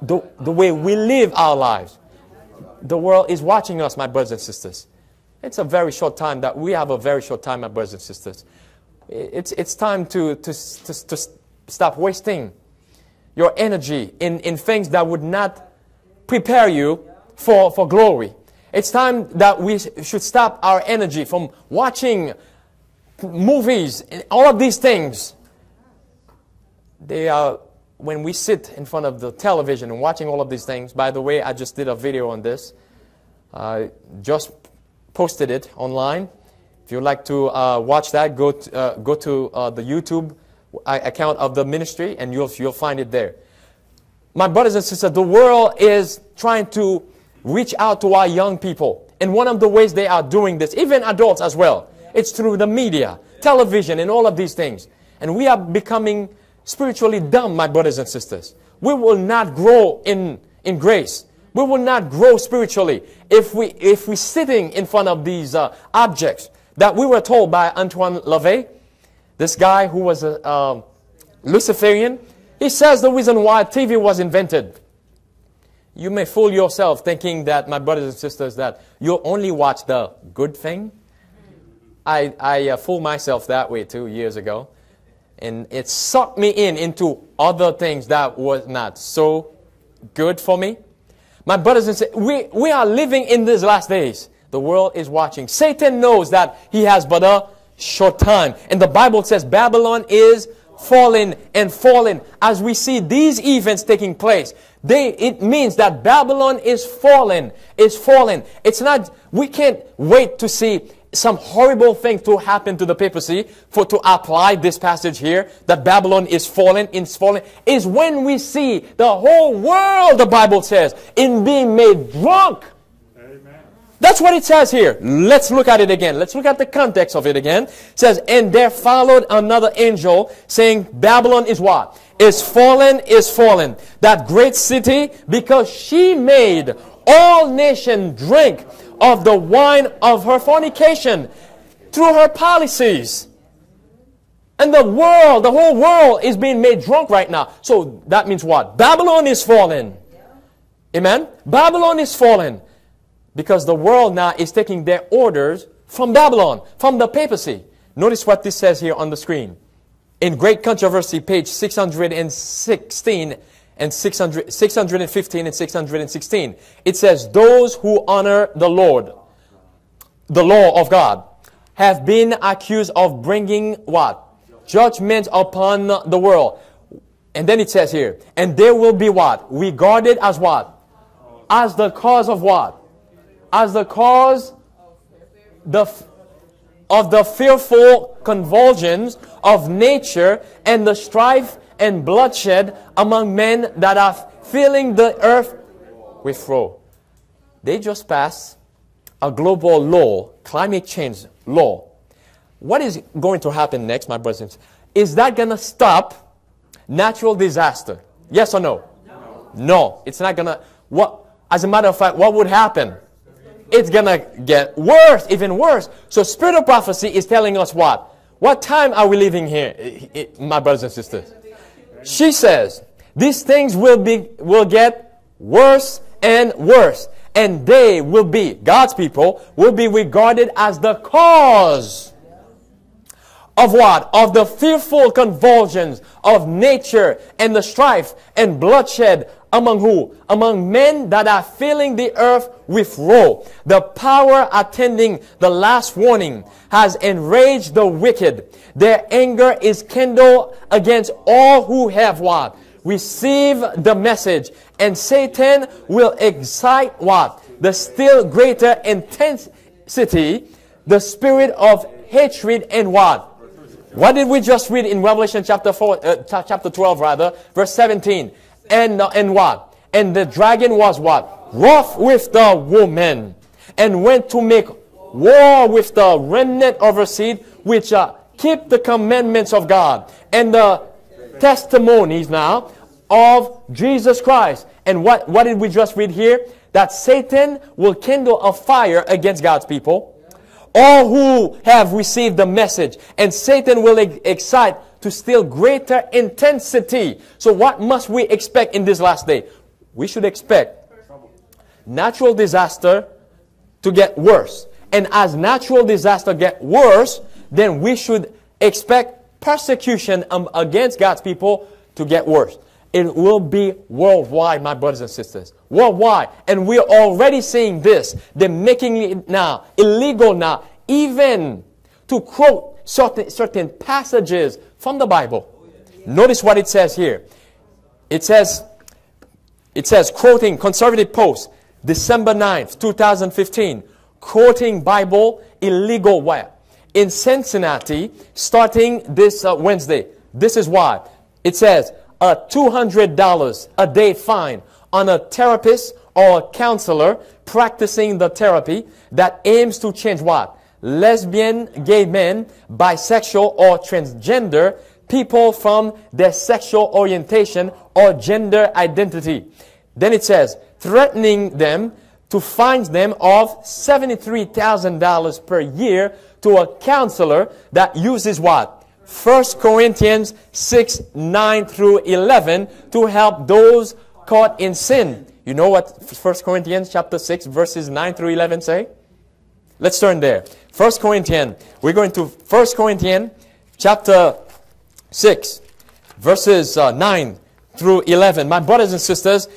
[SPEAKER 1] the, the way we live our lives? The world is watching us, my brothers and sisters. It's a very short time that we have a very short time, my brothers and sisters. It's, it's time to, to, to, to stop wasting your energy in, in things that would not prepare you for, for glory. It's time that we should stop our energy from watching movies and all of these things they are, when we sit in front of the television and watching all of these things, by the way, I just did a video on this. I just posted it online. If you'd like to uh, watch that, go to, uh, go to uh, the YouTube account of the ministry and you'll, you'll find it there. My brothers and sisters, the world is trying to reach out to our young people. And one of the ways they are doing this, even adults as well, it's through the media, television, and all of these things. And we are becoming spiritually dumb, my brothers and sisters. We will not grow in, in grace. We will not grow spiritually if we if we're sitting in front of these uh, objects that we were told by Anton LaVey, this guy who was a um, Luciferian. He says the reason why TV was invented. You may fool yourself thinking that, my brothers and sisters, that you only watch the good thing. I, I uh, fooled myself that way two years ago and it sucked me in into other things that was not so good for me. My brothers and sisters, we, we are living in these last days. The world is watching. Satan knows that he has but a short time. And the Bible says Babylon is falling and falling. As we see these events taking place, they, it means that Babylon is falling, is falling. It's not, we can't wait to see some horrible thing to happen to the papacy for to apply this passage here that Babylon is fallen, is fallen, is when we see the whole world, the Bible says, in being made drunk. Amen. That's what it says here. Let's look at it again. Let's look at the context of it again. It says, and there followed another angel saying, Babylon is what? Is fallen, is fallen. That great city, because she made all nations drink of the wine of her fornication through her policies. And the world, the whole world is being made drunk right now. So that means what? Babylon is fallen. Amen? Babylon is fallen because the world now is taking their orders from Babylon, from the papacy. Notice what this says here on the screen. In Great Controversy, page 616 and 600, 615 and 616. It says, Those who honor the Lord, the law of God, have been accused of bringing what? Judgment upon the world. And then it says here, and there will be what? Regarded as what? As the cause of what? As the cause the, of the fearful convulsions of nature and the strife and bloodshed among men that are filling the earth with woe. They just passed a global law, climate change law. What is going to happen next, my brothers? And sisters? Is that going to stop natural disaster? Yes or no? No. No, it's not going to. What? As a matter of fact, what would happen? It's going to get worse, even worse. So, spirit of prophecy is telling us what? What time are we living here, my brothers and sisters? She says, these things will be, will get worse and worse. And they will be, God's people, will be regarded as the cause of what? Of the fearful convulsions of nature and the strife and bloodshed among who? Among men that are filling the earth with woe. The power attending the last warning has enraged the wicked. Their anger is kindled against all who have what? Receive the message. And Satan will excite what? The still greater intensity, the spirit of hatred and what? What did we just read in Revelation chapter 4, uh, chapter 12 rather, verse 17? And, uh, and what? And the dragon was what? Wroth with the woman and went to make war with the remnant of her seed, which uh, keep the commandments of God and the testimonies now of Jesus Christ. And what, what did we just read here? That Satan will kindle a fire against God's people. All who have received the message. And Satan will excite to still greater intensity. So what must we expect in this last day? We should expect natural disaster to get worse. And as natural disaster get worse, then we should expect persecution um, against God's people to get worse. It will be worldwide, my brothers and sisters. Worldwide. And we're already seeing this. They're making it now illegal now, even to quote certain, certain passages from the Bible. Notice what it says here. It says, it says, quoting Conservative Post, December 9th, 2015, quoting Bible illegal where? In Cincinnati, starting this uh, Wednesday. This is why. It says, a $200 a day fine on a therapist or a counselor practicing the therapy that aims to change what? lesbian, gay men, bisexual, or transgender people from their sexual orientation or gender identity. Then it says, threatening them to fine them of $73,000 per year to a counselor that uses what? 1 Corinthians 6, 9 through 11 to help those caught in sin. You know what 1 Corinthians chapter 6 verses 9 through 11 say? Let's turn there. First Corinthians. We're going to First Corinthians chapter 6, verses uh, 9 through 11. My brothers and sisters,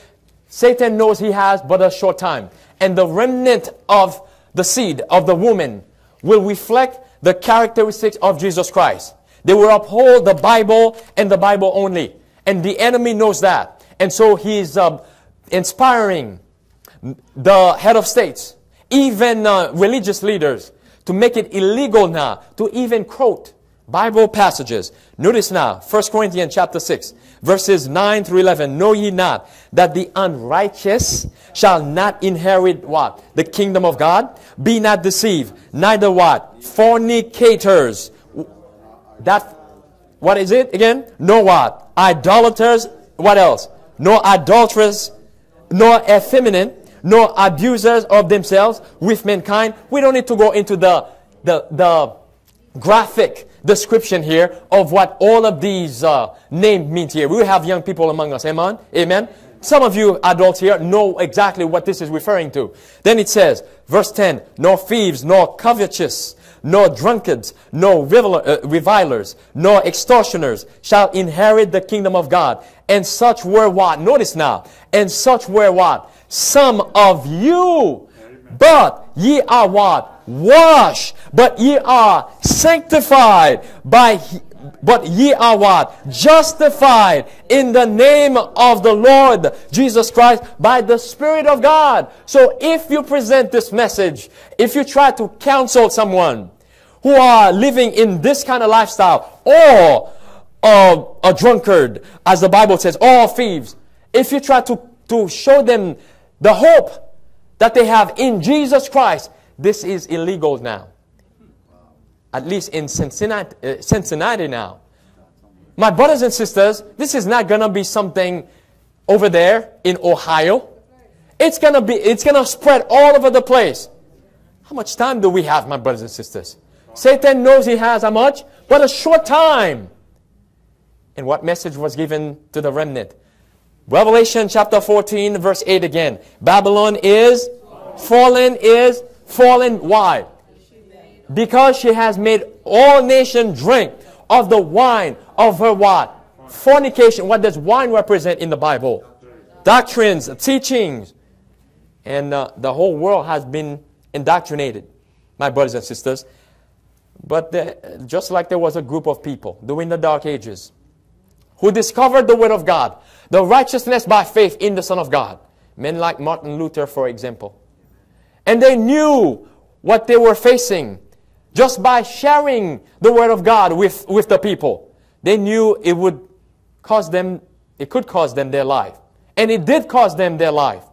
[SPEAKER 1] Satan knows he has but a short time. And the remnant of the seed of the woman will reflect the characteristics of Jesus Christ. They will uphold the Bible and the Bible only. And the enemy knows that. And so he's uh, inspiring the head of states, even uh, religious leaders, to make it illegal now to even quote Bible passages. Notice now, 1 Corinthians chapter 6, verses 9 through 11. Know ye not that the unrighteous shall not inherit what? The kingdom of God? Be not deceived. Neither what? Fornicators. That, what is it again? No what? Idolaters. What else? No adulterers, nor effeminate, nor abusers of themselves with mankind. We don't need to go into the, the, the graphic description here of what all of these uh, names mean here. We have young people among us. Amen? Amen? Some of you adults here know exactly what this is referring to. Then it says, verse 10, nor thieves, nor covetous, nor drunkards, nor uh, revilers, nor extortioners shall inherit the kingdom of God. And such were what? Notice now. And such were what? Some of you. But ye are what? washed, but ye are sanctified by but ye are what? Justified in the name of the Lord Jesus Christ by the Spirit of God. So if you present this message, if you try to counsel someone who are living in this kind of lifestyle, or a, a drunkard, as the Bible says, or thieves, if you try to, to show them the hope that they have in Jesus Christ, this is illegal now. At least in Cincinnati, uh, Cincinnati now. My brothers and sisters, this is not going to be something over there in Ohio. It's going to be, it's going to spread all over the place. How much time do we have, my brothers and sisters? Satan knows he has how much? But a short time. And what message was given to the remnant? Revelation chapter 14, verse 8 again. Babylon is fallen, is fallen. Why? Because she has made all nations drink of the wine of her what? Fornication. What does wine represent in the Bible? Doctrines, teachings. And uh, the whole world has been indoctrinated, my brothers and sisters. But the, just like there was a group of people during the Dark Ages who discovered the Word of God, the righteousness by faith in the Son of God, men like Martin Luther, for example, and they knew what they were facing just by sharing the word of God with, with the people. They knew it would cause them, it could cause them their life. And it did cause them their life.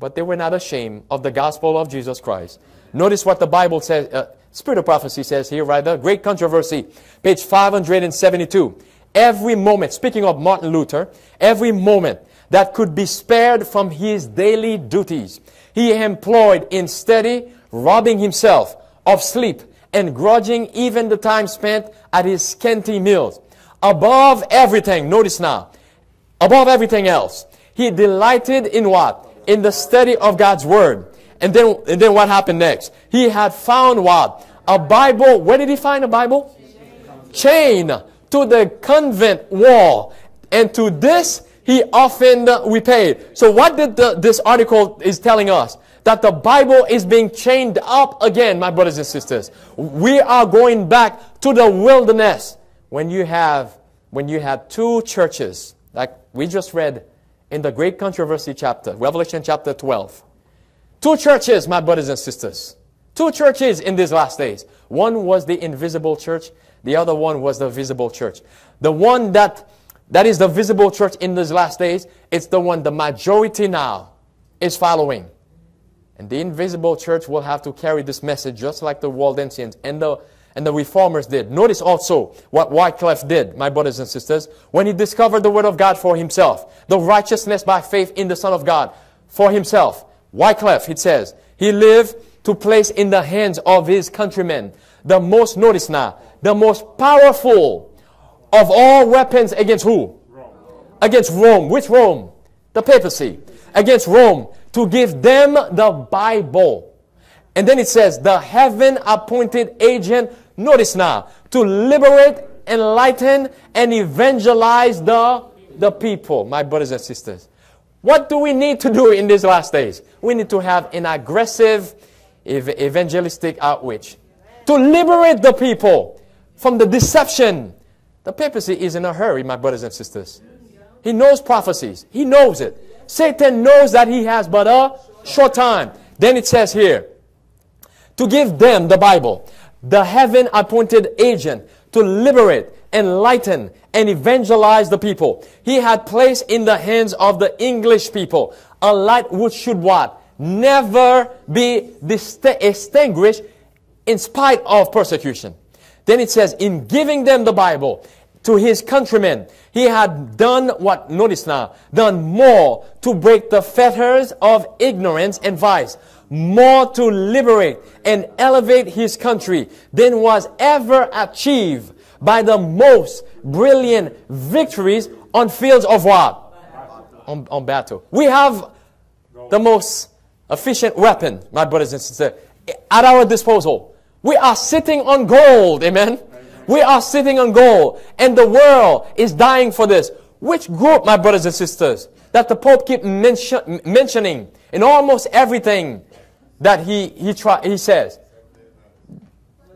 [SPEAKER 1] But they were not ashamed of the gospel of Jesus Christ. Notice what the Bible says, uh, Spirit of Prophecy says here, right there. Great controversy, page 572. Every moment, speaking of Martin Luther, every moment that could be spared from his daily duties he employed in steady robbing himself of sleep and grudging even the time spent at his scanty meals. Above everything, notice now, above everything else, he delighted in what? In the study of God's Word. And then, and then what happened next? He had found what? A Bible. Where did he find a Bible? Chain to the convent wall. And to this he often repaid. So what did the, this article is telling us? That the Bible is being chained up again, my brothers and sisters. We are going back to the wilderness when you have, when you have two churches, like we just read in the great controversy chapter, Revelation chapter 12. Two churches, my brothers and sisters. Two churches in these last days. One was the invisible church. The other one was the visible church. The one that that is the visible church in these last days. It's the one the majority now is following. And the invisible church will have to carry this message just like the Waldensians and the, and the reformers did. Notice also what Wycliffe did, my brothers and sisters, when he discovered the Word of God for himself, the righteousness by faith in the Son of God for himself. Wycliffe, it says, he lived to place in the hands of his countrymen the most, notice now, the most powerful of all weapons against who? Rome. Against Rome. Which Rome? The papacy. Against Rome. To give them the Bible. And then it says, the heaven appointed agent, notice now, to liberate, enlighten, and evangelize the, the people, my brothers and sisters. What do we need to do in these last days? We need to have an aggressive evangelistic outreach to liberate the people from the deception. The papacy is in a hurry, my brothers and sisters. He knows prophecies. He knows it. Satan knows that he has but a short time. Then it says here, to give them the Bible, the heaven appointed agent to liberate, enlighten, and evangelize the people. He had placed in the hands of the English people a light which should what? Never be extinguished in spite of persecution. Then it says, in giving them the Bible to his countrymen, he had done what, notice now, done more to break the fetters of ignorance and vice, more to liberate and elevate his country than was ever achieved by the most brilliant victories on fields of what? On, on battle. We have the most efficient weapon, my brothers and sisters, at our disposal. We are sitting on gold, amen? We are sitting on gold, and the world is dying for this. Which group, my brothers and sisters, that the Pope keep mention, mentioning in almost everything that he, he, try, he says?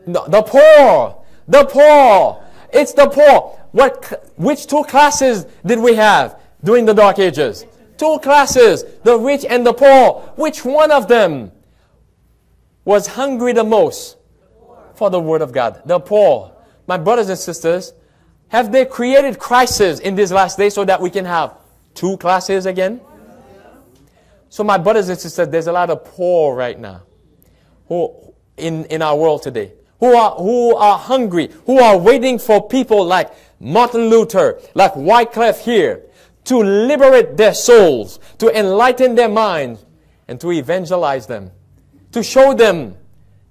[SPEAKER 1] The, the poor, the poor. It's the poor. What, which two classes did we have during the Dark Ages? Two classes, the rich and the poor. Which one of them was hungry the most for the Word of God? The poor. My brothers and sisters, have they created crisis in this last day so that we can have two classes again? So my brothers and sisters, there's a lot of poor right now who in, in our world today who are, who are hungry, who are waiting for people like Martin Luther, like Wycliffe here, to liberate their souls, to enlighten their minds, and to evangelize them, to show them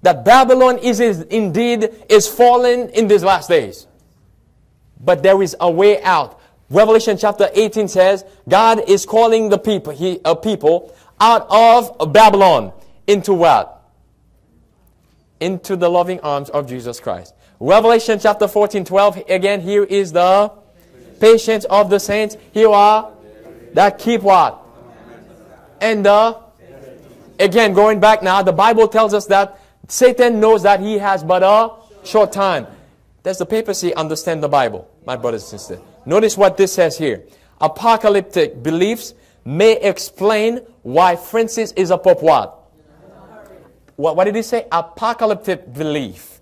[SPEAKER 1] that Babylon is, is indeed is fallen in these last days. But there is a way out. Revelation chapter 18 says, God is calling the people, he, a people out of Babylon into what? into the loving arms of Jesus Christ. Revelation chapter 14, 12. Again, here is the patience of the saints. Here are that keep what? And the, again, going back now, the Bible tells us that Satan knows that he has but a short time. Does the papacy understand the Bible, my brothers and sisters? Notice what this says here. Apocalyptic beliefs may explain why Francis is a pope what? what, what did he say? Apocalyptic belief.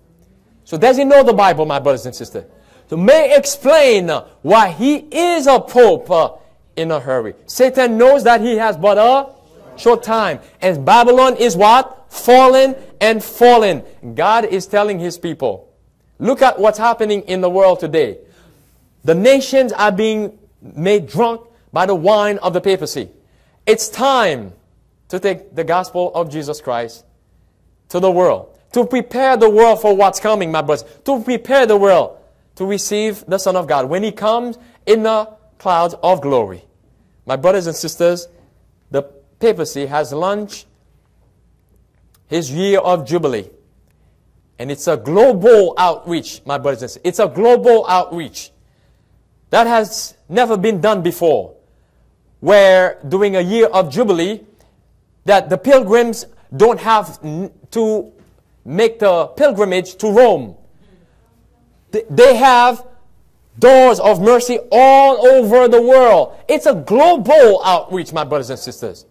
[SPEAKER 1] So does he know the Bible, my brothers and sisters? So may explain why he is a pope uh, in a hurry. Satan knows that he has but a short time. And Babylon is what? Fallen and fallen. God is telling his people, look at what's happening in the world today. The nations are being made drunk by the wine of the papacy. It's time to take the gospel of Jesus Christ to the world, to prepare the world for what's coming, my brothers, to prepare the world to receive the Son of God when He comes in the clouds of glory. My brothers and sisters, the papacy has launched his year of Jubilee. And it's a global outreach, my brothers and sisters. It's a global outreach. That has never been done before. Where during a year of Jubilee, that the pilgrims don't have to make the pilgrimage to Rome. They have doors of mercy all over the world. It's a global outreach, my brothers and sisters.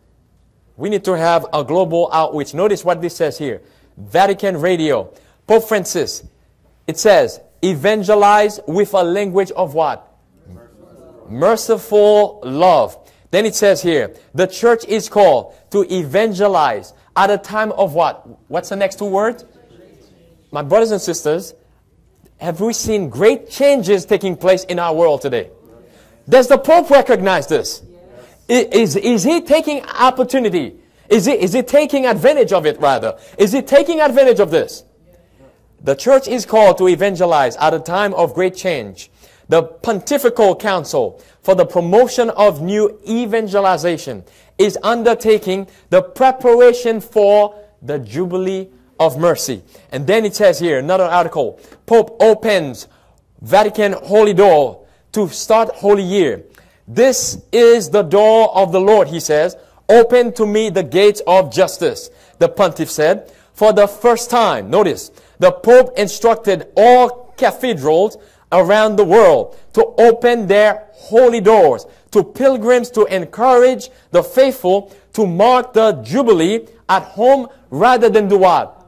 [SPEAKER 1] We need to have a global outreach. Notice what this says here. Vatican Radio. Pope Francis. It says, evangelize with a language of what? Merciful love. Then it says here, the church is called to evangelize at a time of what? What's the next two words? My brothers and sisters, have we seen great changes taking place in our world today? Does the Pope recognize this? Is, is he taking opportunity? Is he, is he taking advantage of it rather? Is he taking advantage of this? The church is called to evangelize at a time of great change. The Pontifical Council for the promotion of new evangelization is undertaking the preparation for the Jubilee of Mercy. And then it says here, another article, Pope opens Vatican Holy Door to start Holy Year. This is the door of the Lord, he says. Open to me the gates of justice, the pontiff said. For the first time, notice, the Pope instructed all cathedrals around the world to open their holy doors to pilgrims to encourage the faithful to mark the Jubilee at home rather than do what?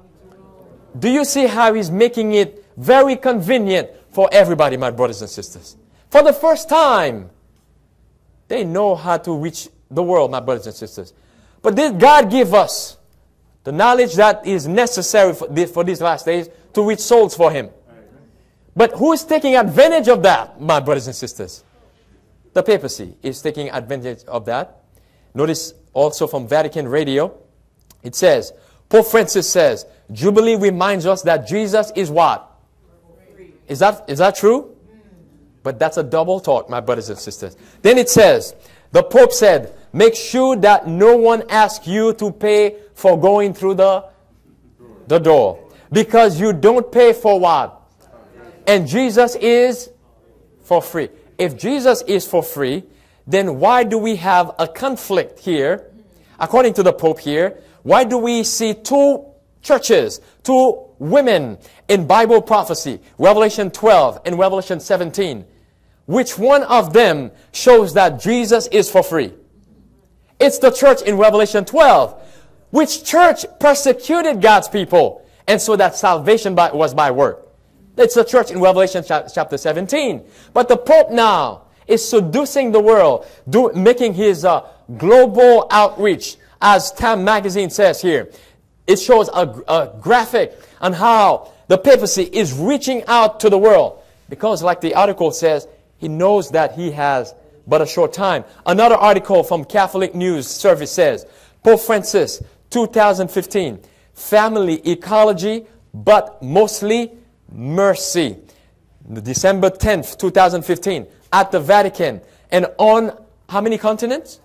[SPEAKER 1] Do you see how he's making it very convenient for everybody, my brothers and sisters? For the first time, they know how to reach the world, my brothers and sisters. But did God give us the knowledge that is necessary for, this, for these last days to reach souls for Him? But who is taking advantage of that, my brothers and sisters? The papacy is taking advantage of that. Notice also from Vatican Radio, it says, Pope Francis says, Jubilee reminds us that Jesus is what? Is that, is that true? But that's a double talk, my brothers and sisters. Then it says, the Pope said, make sure that no one asks you to pay for going through the, the door. Because you don't pay for what? And Jesus is for free. If Jesus is for free, then why do we have a conflict here? According to the Pope here, why do we see two churches, two women in Bible prophecy, Revelation 12 and Revelation 17? Which one of them shows that Jesus is for free? It's the church in Revelation 12. Which church persecuted God's people and so that salvation by, was by work? It's the church in Revelation chapter 17. But the Pope now is seducing the world, do, making his uh, global outreach, as Time magazine says here. It shows a, a graphic on how the papacy is reaching out to the world. Because like the article says, he knows that he has but a short time. Another article from Catholic News Service says, Pope Francis, 2015, family ecology, but mostly mercy. December 10th, 2015, at the Vatican. And on how many continents?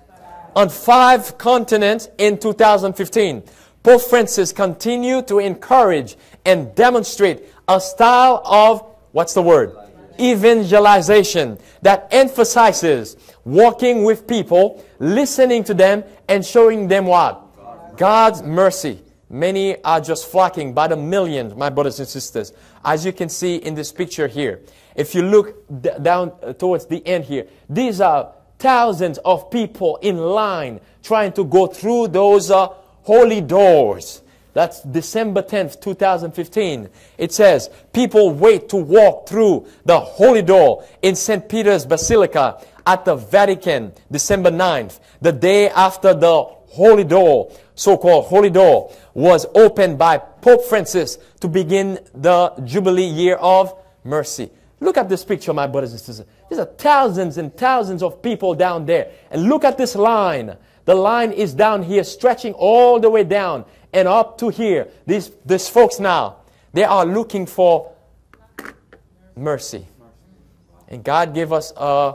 [SPEAKER 1] On five continents in 2015. Pope Francis continued to encourage and demonstrate a style of, what's the word? Evangelization that emphasizes walking with people, listening to them, and showing them what? God's mercy. Many are just flocking by the millions, my brothers and sisters. As you can see in this picture here, if you look down uh, towards the end here, these are thousands of people in line trying to go through those uh, holy doors. That's December 10th, 2015. It says, people wait to walk through the holy door in St. Peter's Basilica at the Vatican, December 9th, the day after the holy door, so-called holy door, was opened by Pope Francis to begin the Jubilee year of mercy. Look at this picture, my brothers and sisters. There's thousands and thousands of people down there. And look at this line. The line is down here, stretching all the way down and up to here. These, these folks now, they are looking for mercy. And God gave us a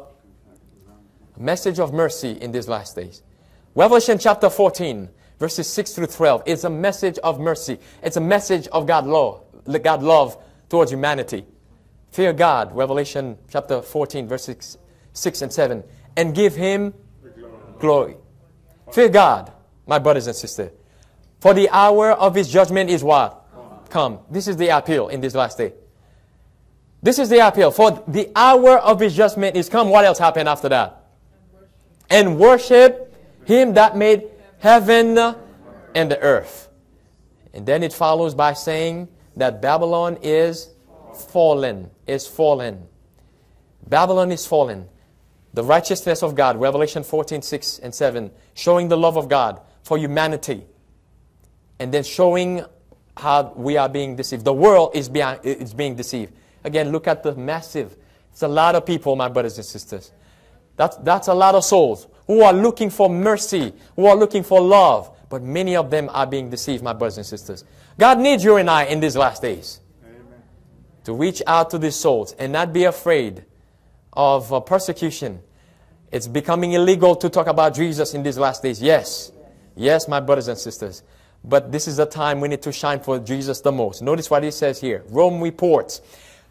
[SPEAKER 1] message of mercy in these last days. Revelation chapter 14, verses 6 through 12. It's a message of mercy. It's a message of God love, God love towards humanity. Fear God, Revelation chapter 14, verses 6 and 7, and give him glory. Fear God, my brothers and sisters. For the hour of his judgment is what? Come. This is the appeal in this last day. This is the appeal. For the hour of his judgment is come. What else happened after that? And worship him that made heaven and the earth. And then it follows by saying that Babylon is fallen, is fallen. Babylon is fallen. The righteousness of God, Revelation 14, 6 and 7, showing the love of God for humanity. And then showing how we are being deceived. The world is being, is being deceived. Again, look at the massive. It's a lot of people, my brothers and sisters. That's, that's a lot of souls who are looking for mercy, who are looking for love. But many of them are being deceived, my brothers and sisters. God needs you and I in these last days Amen. to reach out to these souls and not be afraid of uh, persecution. It's becoming illegal to talk about Jesus in these last days. Yes. Yes, my brothers and sisters. But this is the time we need to shine for Jesus the most. Notice what he says here. Rome reports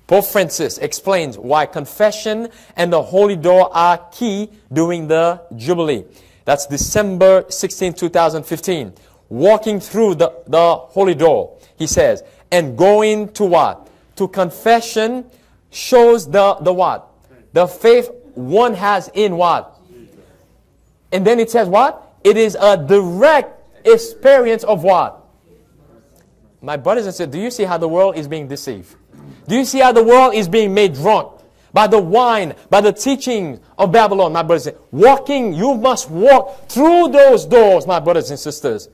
[SPEAKER 1] Pope Francis explains why confession and the holy door are key during the Jubilee. That's December 16, 2015. Walking through the, the holy door, he says, and going to what? to confession shows the, the what? The faith one has in what? And then it says what? It is a direct experience of what? My brothers and sisters, do you see how the world is being deceived? Do you see how the world is being made drunk? By the wine, by the teaching of Babylon, my brothers and sisters. Walking, you must walk through those doors, my brothers and sisters,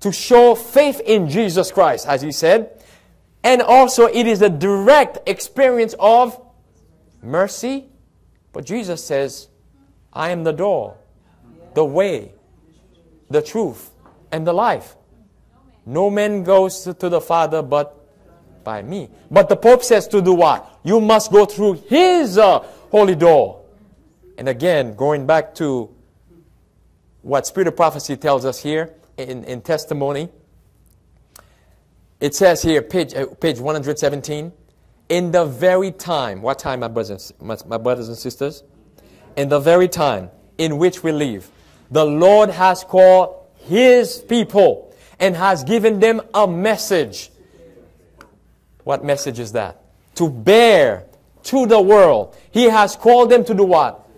[SPEAKER 1] to show faith in Jesus Christ, as he said. And also, it is a direct experience of mercy. But Jesus says, I am the door, the way, the truth, and the life. No man goes to the Father but by me. But the Pope says to do what? You must go through his uh, holy door. And again, going back to what Spirit of Prophecy tells us here in, in testimony, it says here, page, uh, page 117, in the very time, what time, my brothers, my, my brothers and sisters? In the very time in which we live, the Lord has called His people and has given them a message. What message is that? To bear to the world. He has called them to do what?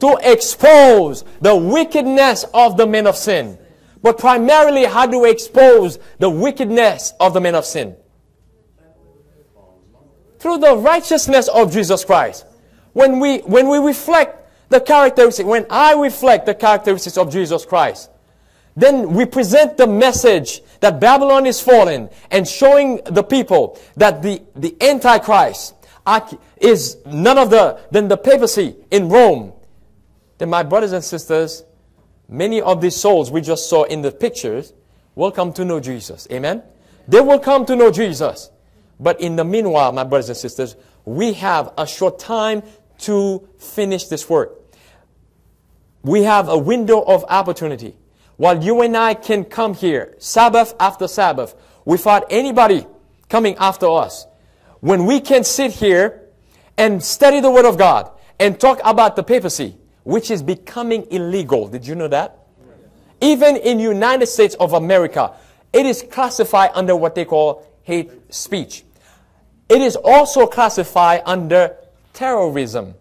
[SPEAKER 1] To expose the wickedness of the men of sin. But primarily, how do we expose the wickedness of the men of sin? Through the righteousness of Jesus Christ. When we, when we reflect the characteristics, when I reflect the characteristics of Jesus Christ, then we present the message that Babylon is fallen and showing the people that the, the Antichrist is none other than the papacy in Rome. Then my brothers and sisters, many of these souls we just saw in the pictures will come to know Jesus. Amen? They will come to know Jesus. But in the meanwhile, my brothers and sisters, we have a short time to finish this work. We have a window of opportunity. While you and I can come here, Sabbath after Sabbath, without anybody coming after us, when we can sit here and study the Word of God and talk about the papacy, which is becoming illegal. Did you know that? Even in United States of America, it is classified under what they call hate speech. It is also classified under terrorism.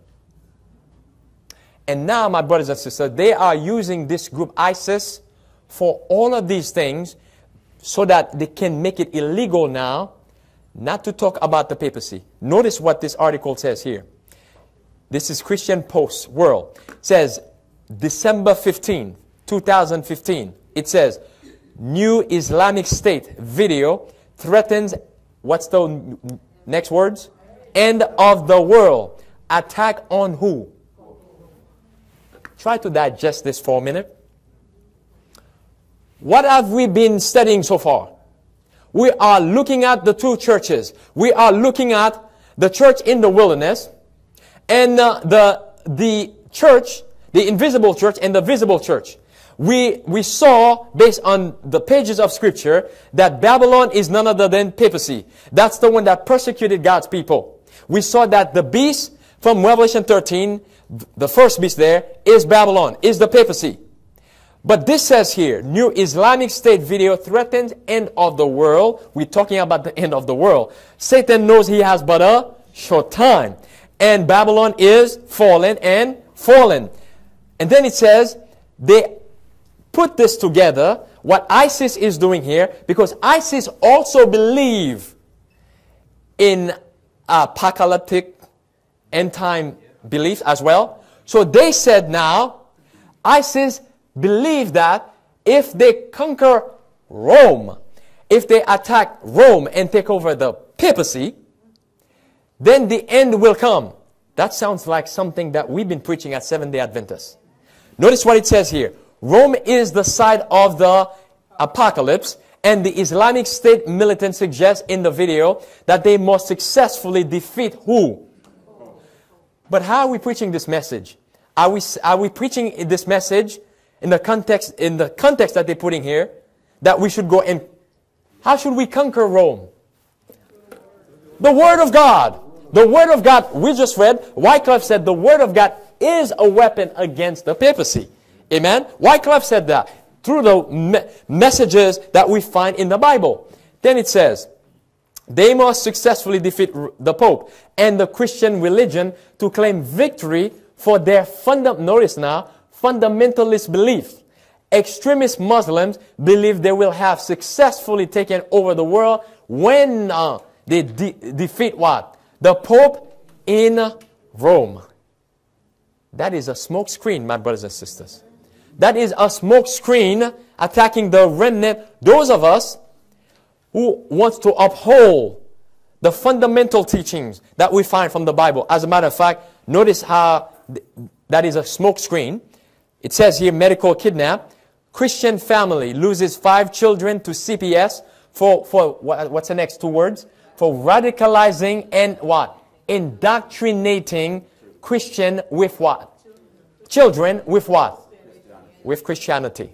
[SPEAKER 1] And now, my brothers and sisters, they are using this group ISIS for all of these things so that they can make it illegal now not to talk about the papacy. Notice what this article says here. This is Christian Post World. It says December 15, 2015. It says new Islamic State video threatens what's the next words? End of the world. Attack on who? Try to digest this for a minute. What have we been studying so far? We are looking at the two churches. We are looking at the church in the wilderness and uh, the, the church, the invisible church and the visible church. We, we saw, based on the pages of scripture, that Babylon is none other than papacy. That's the one that persecuted God's people. We saw that the beast from Revelation 13, the first beast there, is Babylon, is the papacy. But this says here, new Islamic State video threatens end of the world. We're talking about the end of the world. Satan knows he has but a short time. And Babylon is fallen and fallen. And then it says, they put this together, what ISIS is doing here, because ISIS also believe in apocalyptic end time beliefs as well. So they said now, ISIS believe that if they conquer Rome, if they attack Rome and take over the papacy, then the end will come. That sounds like something that we've been preaching at Seventh day Adventists. Notice what it says here. Rome is the side of the apocalypse, and the Islamic State militant suggests in the video that they must successfully defeat who? But how are we preaching this message? Are we, are we preaching this message in the context, in the context that they're putting here, that we should go and, how should we conquer Rome? The Word of God. The Word of God, we just read, Wycliffe said the Word of God is a weapon against the papacy. Amen? Wycliffe said that through the me- messages that we find in the Bible. Then it says, They must successfully defeat the Pope and the Christian religion to claim victory for their funda- notice now, fundamentalist belief. Extremist Muslims believe they will have successfully taken over the world when uh, they de- defeat what? The Pope in Rome. That is a smoke screen, my brothers and sisters. That is a smoke screen attacking the remnant, those of us who want to uphold the fundamental teachings that we find from the Bible. As a matter of fact, notice how th- that is a smoke screen. It says here medical kidnap. Christian family loses five children to CPS for, for what, what's the next two words? For radicalizing and what? Indoctrinating Christian with what? Children with what? With Christianity.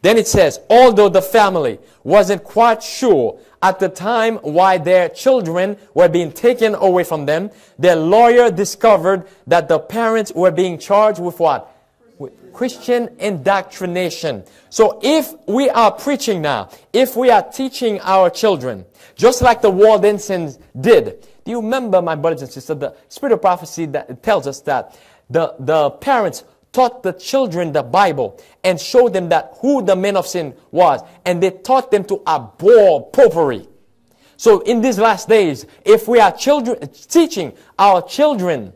[SPEAKER 1] Then it says, although the family wasn't quite sure at the time why their children were being taken away from them, their lawyer discovered that the parents were being charged with what? With Christian indoctrination. So if we are preaching now, if we are teaching our children, just like the Waldensians did, do you remember, my brothers and sisters, the spirit of prophecy that tells us that the, the parents taught the children the Bible and showed them that who the man of sin was. And they taught them to abhor popery. So in these last days, if we are children, teaching our children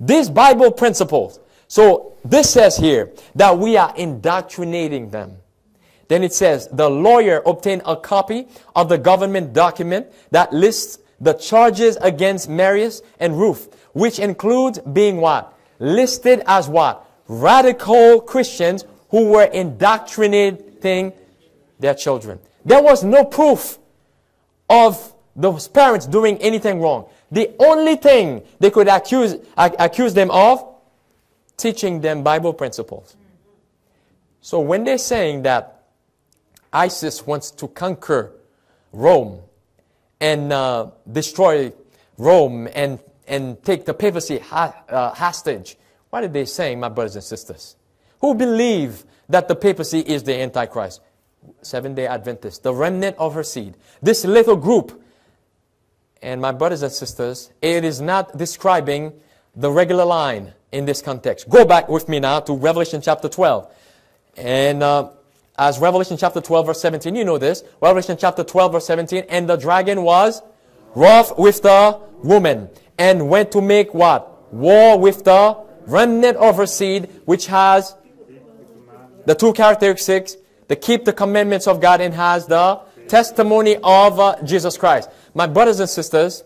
[SPEAKER 1] these Bible principles, so this says here that we are indoctrinating them. Then it says the lawyer obtained a copy of the government document that lists the charges against Marius and Ruth, which includes being what? Listed as what? Radical Christians who were indoctrinating their children. There was no proof of those parents doing anything wrong. The only thing they could accuse, accuse them of, teaching them Bible principles. So when they're saying that ISIS wants to conquer Rome and uh, destroy Rome and, and take the papacy ha- uh, hostage, what are they saying, my brothers and sisters? Who believe that the papacy is the Antichrist? Seven day Adventists, the remnant of her seed. This little group. And my brothers and sisters, it is not describing the regular line in this context. Go back with me now to Revelation chapter 12. And uh, as Revelation chapter 12, verse 17, you know this. Revelation chapter 12, verse 17, and the dragon was wroth with the woman and went to make what? War with the remnant of her seed, which has the two characteristics, to keep the commandments of God and has the testimony of uh, Jesus Christ. My brothers and sisters,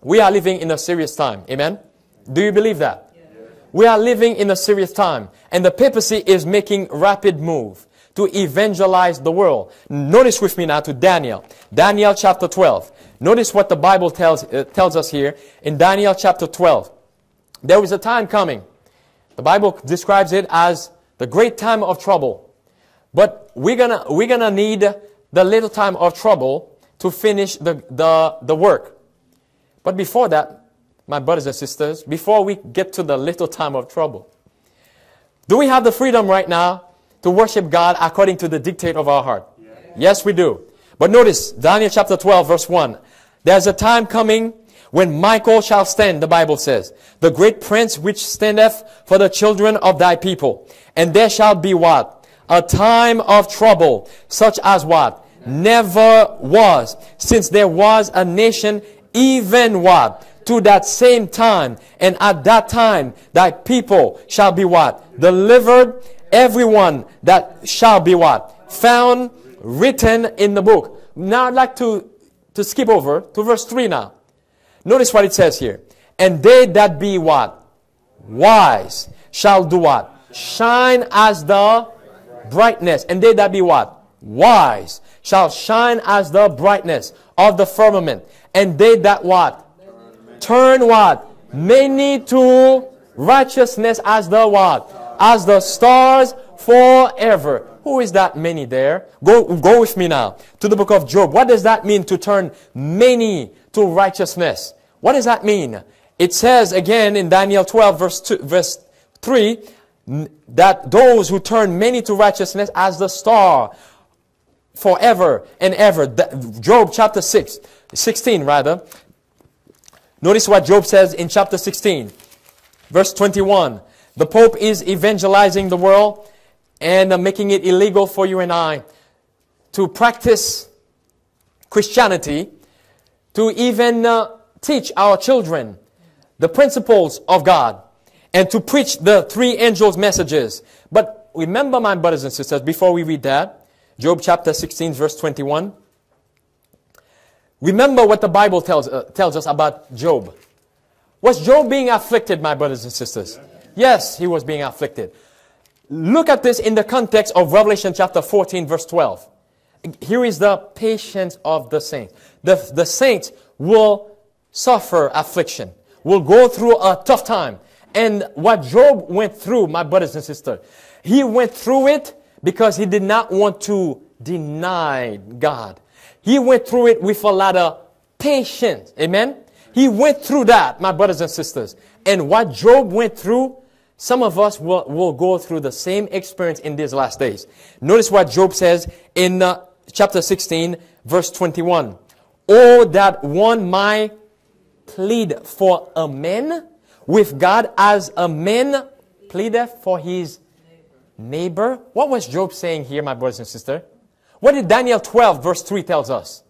[SPEAKER 1] we are living in a serious time. Amen? Do you believe that? We are living in a serious time. And the papacy is making rapid move to evangelize the world. Notice with me now to Daniel. Daniel chapter 12. Notice what the Bible tells, uh, tells us here in Daniel chapter 12. There is a time coming. The Bible describes it as the great time of trouble. But we're gonna, we're gonna need the little time of trouble to finish the, the, the work. But before that, my brothers and sisters, before we get to the little time of trouble, do we have the freedom right now to worship God according to the dictate of our heart? Yes, yes we do. But notice, Daniel chapter 12, verse 1. There's a time coming when Michael shall stand, the Bible says, the great prince which standeth for the children of thy people. And there shall be what? A time of trouble, such as what? Never was, since there was a nation, even what? To that same time. And at that time, thy people shall be what? Delivered, everyone that shall be what? Found written in the book. Now I'd like to, to skip over to verse 3 now. Notice what it says here. And they that be what? Wise shall do what? Shine as the brightness. And they that be what? Wise shall shine as the brightness of the firmament. And they that what? Turn what? Many to righteousness as the what? As the stars forever. Who is that many there? Go, go with me now to the book of Job. What does that mean to turn many to righteousness. What does that mean? It says again in Daniel 12 verse, 2, verse 3 that those who turn many to righteousness as the star forever and ever. Job chapter 6, 16 rather. Notice what Job says in chapter 16, verse 21. The Pope is evangelizing the world and uh, making it illegal for you and I to practice Christianity, to even uh, teach our children the principles of God, and to preach the three angels' messages. But remember, my brothers and sisters, before we read that, Job chapter 16, verse 21. Remember what the Bible tells, uh, tells us about Job. Was Job being afflicted, my brothers and sisters? Yes, he was being afflicted. Look at this in the context of Revelation chapter 14, verse 12. Here is the patience of the saints. The, the saints will suffer affliction, will go through a tough time. And what Job went through, my brothers and sisters, he went through it because he did not want to deny God. He went through it with a lot of patience. Amen? He went through that, my brothers and sisters. And what Job went through, some of us will, will go through the same experience in these last days. Notice what Job says in uh, chapter 16, verse 21. Oh, that one might plead for a man with God as a man pleadeth for his neighbor. What was Job saying here, my brothers and sisters? What did Daniel 12 verse 3 tells us?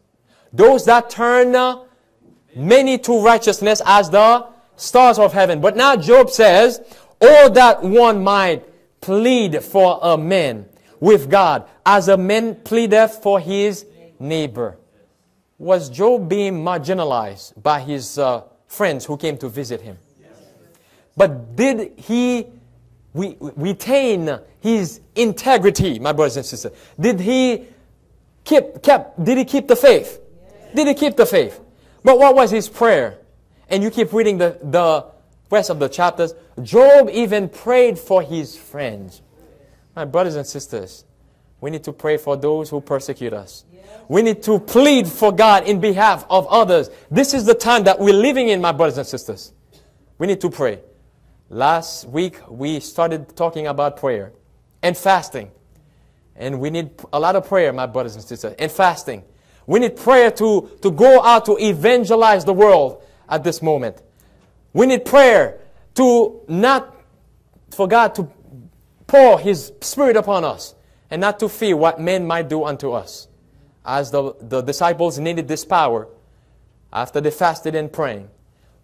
[SPEAKER 1] Those that turn many to righteousness as the stars of heaven. But now Job says, Oh, that one might plead for a man with God as a man pleadeth for his neighbor. Was Job being marginalized by his uh, friends who came to visit him? But did he retain his integrity, my brothers and sisters? Did he keep, kept, did he keep the faith? Yes. Did he keep the faith? But what was his prayer? And you keep reading the, the rest of the chapters. Job even prayed for his friends. My brothers and sisters, we need to pray for those who persecute us. We need to plead for God in behalf of others. This is the time that we're living in, my brothers and sisters. We need to pray. Last week, we started talking about prayer and fasting. And we need a lot of prayer, my brothers and sisters, and fasting. We need prayer to, to go out to evangelize the world at this moment. We need prayer to not, for God to pour His Spirit upon us and not to fear what men might do unto us. As the, the disciples needed this power after they fasted and praying.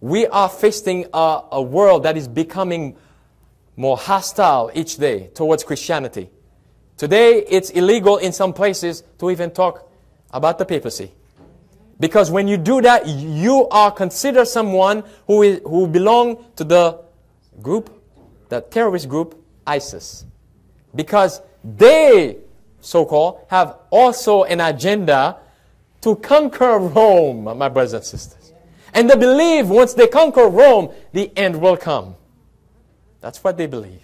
[SPEAKER 1] We are facing a, a world that is becoming more hostile each day towards Christianity. Today, it's illegal in some places to even talk about the papacy. Because when you do that, you are considered someone who, is, who belong to the group, the terrorist group, ISIS. Because they, so-called, have also an agenda to conquer Rome, my brothers and sisters. And they believe once they conquer Rome, the end will come. That's what they believe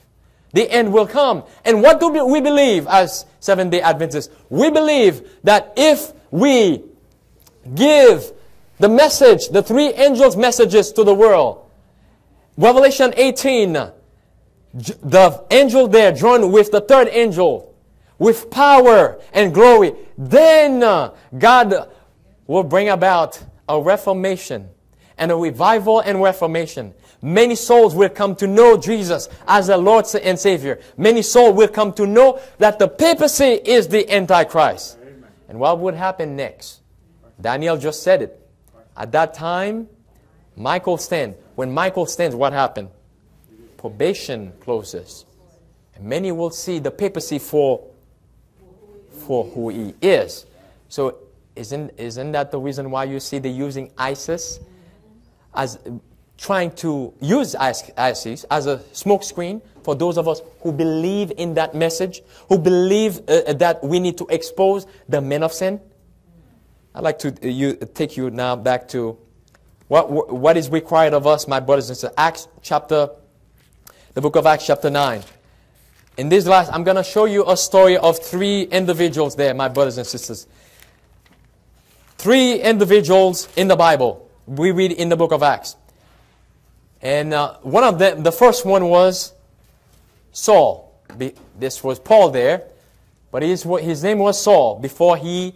[SPEAKER 1] the end will come. And what do we believe as Seventh day Adventists? We believe that if we give the message, the three angels' messages to the world, Revelation 18, the angel there joined with the third angel with power and glory, then uh, God will bring about a reformation and a revival and reformation. Many souls will come to know Jesus as the Lord and Savior. Many souls will come to know that the papacy is the Antichrist. Amen. And what would happen next? Daniel just said it. At that time, Michael stands. When Michael stands, what happened? Probation closes. And many will see the papacy for, for who he is. So isn't, isn't that the reason why you see they using ISIS as trying to use ISIS as a smokescreen for those of us who believe in that message, who believe uh, uh, that we need to expose the men of sin. I'd like to uh, you, take you now back to what, what is required of us, my brothers and sisters. Acts chapter, the book of Acts chapter 9. In this last, I'm going to show you a story of three individuals there, my brothers and sisters. Three individuals in the Bible. We read in the book of Acts. And uh, one of them, the first one was Saul. This was Paul there. But his, his name was Saul before he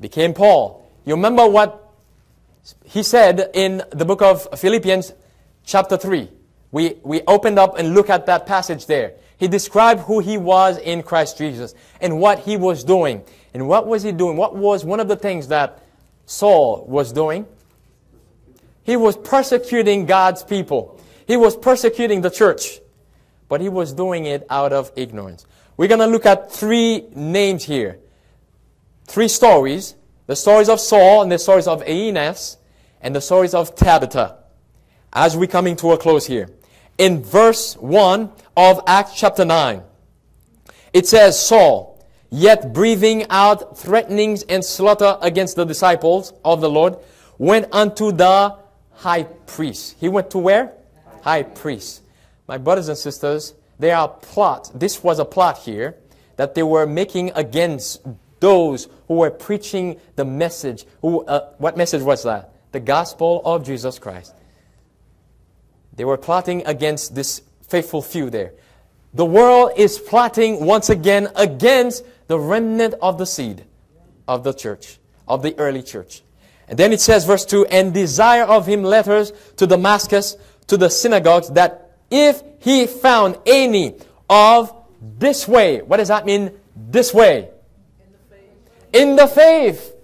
[SPEAKER 1] became Paul. You remember what he said in the book of Philippians, chapter 3. We, we opened up and look at that passage there. He described who he was in Christ Jesus and what he was doing. And what was he doing? What was one of the things that Saul was doing? He was persecuting God's people. He was persecuting the church. But he was doing it out of ignorance. We're going to look at three names here. Three stories. The stories of Saul and the stories of Aeneas and the stories of Tabitha. As we're coming to a close here. In verse 1 of Acts chapter 9, it says, Saul, yet breathing out threatenings and slaughter against the disciples of the Lord, went unto the high priest. He went to where? High priest. My brothers and sisters, there are plots. This was a plot here that they were making against those who were preaching the message. Who, uh, what message was that? The gospel of Jesus Christ. They were plotting against this faithful few there. The world is plotting once again against the remnant of the seed of the church, of the early church. And then it says, verse 2, and desire of him letters to Damascus, to the synagogues, that if he found any of this way, what does that mean, this way? In the faith.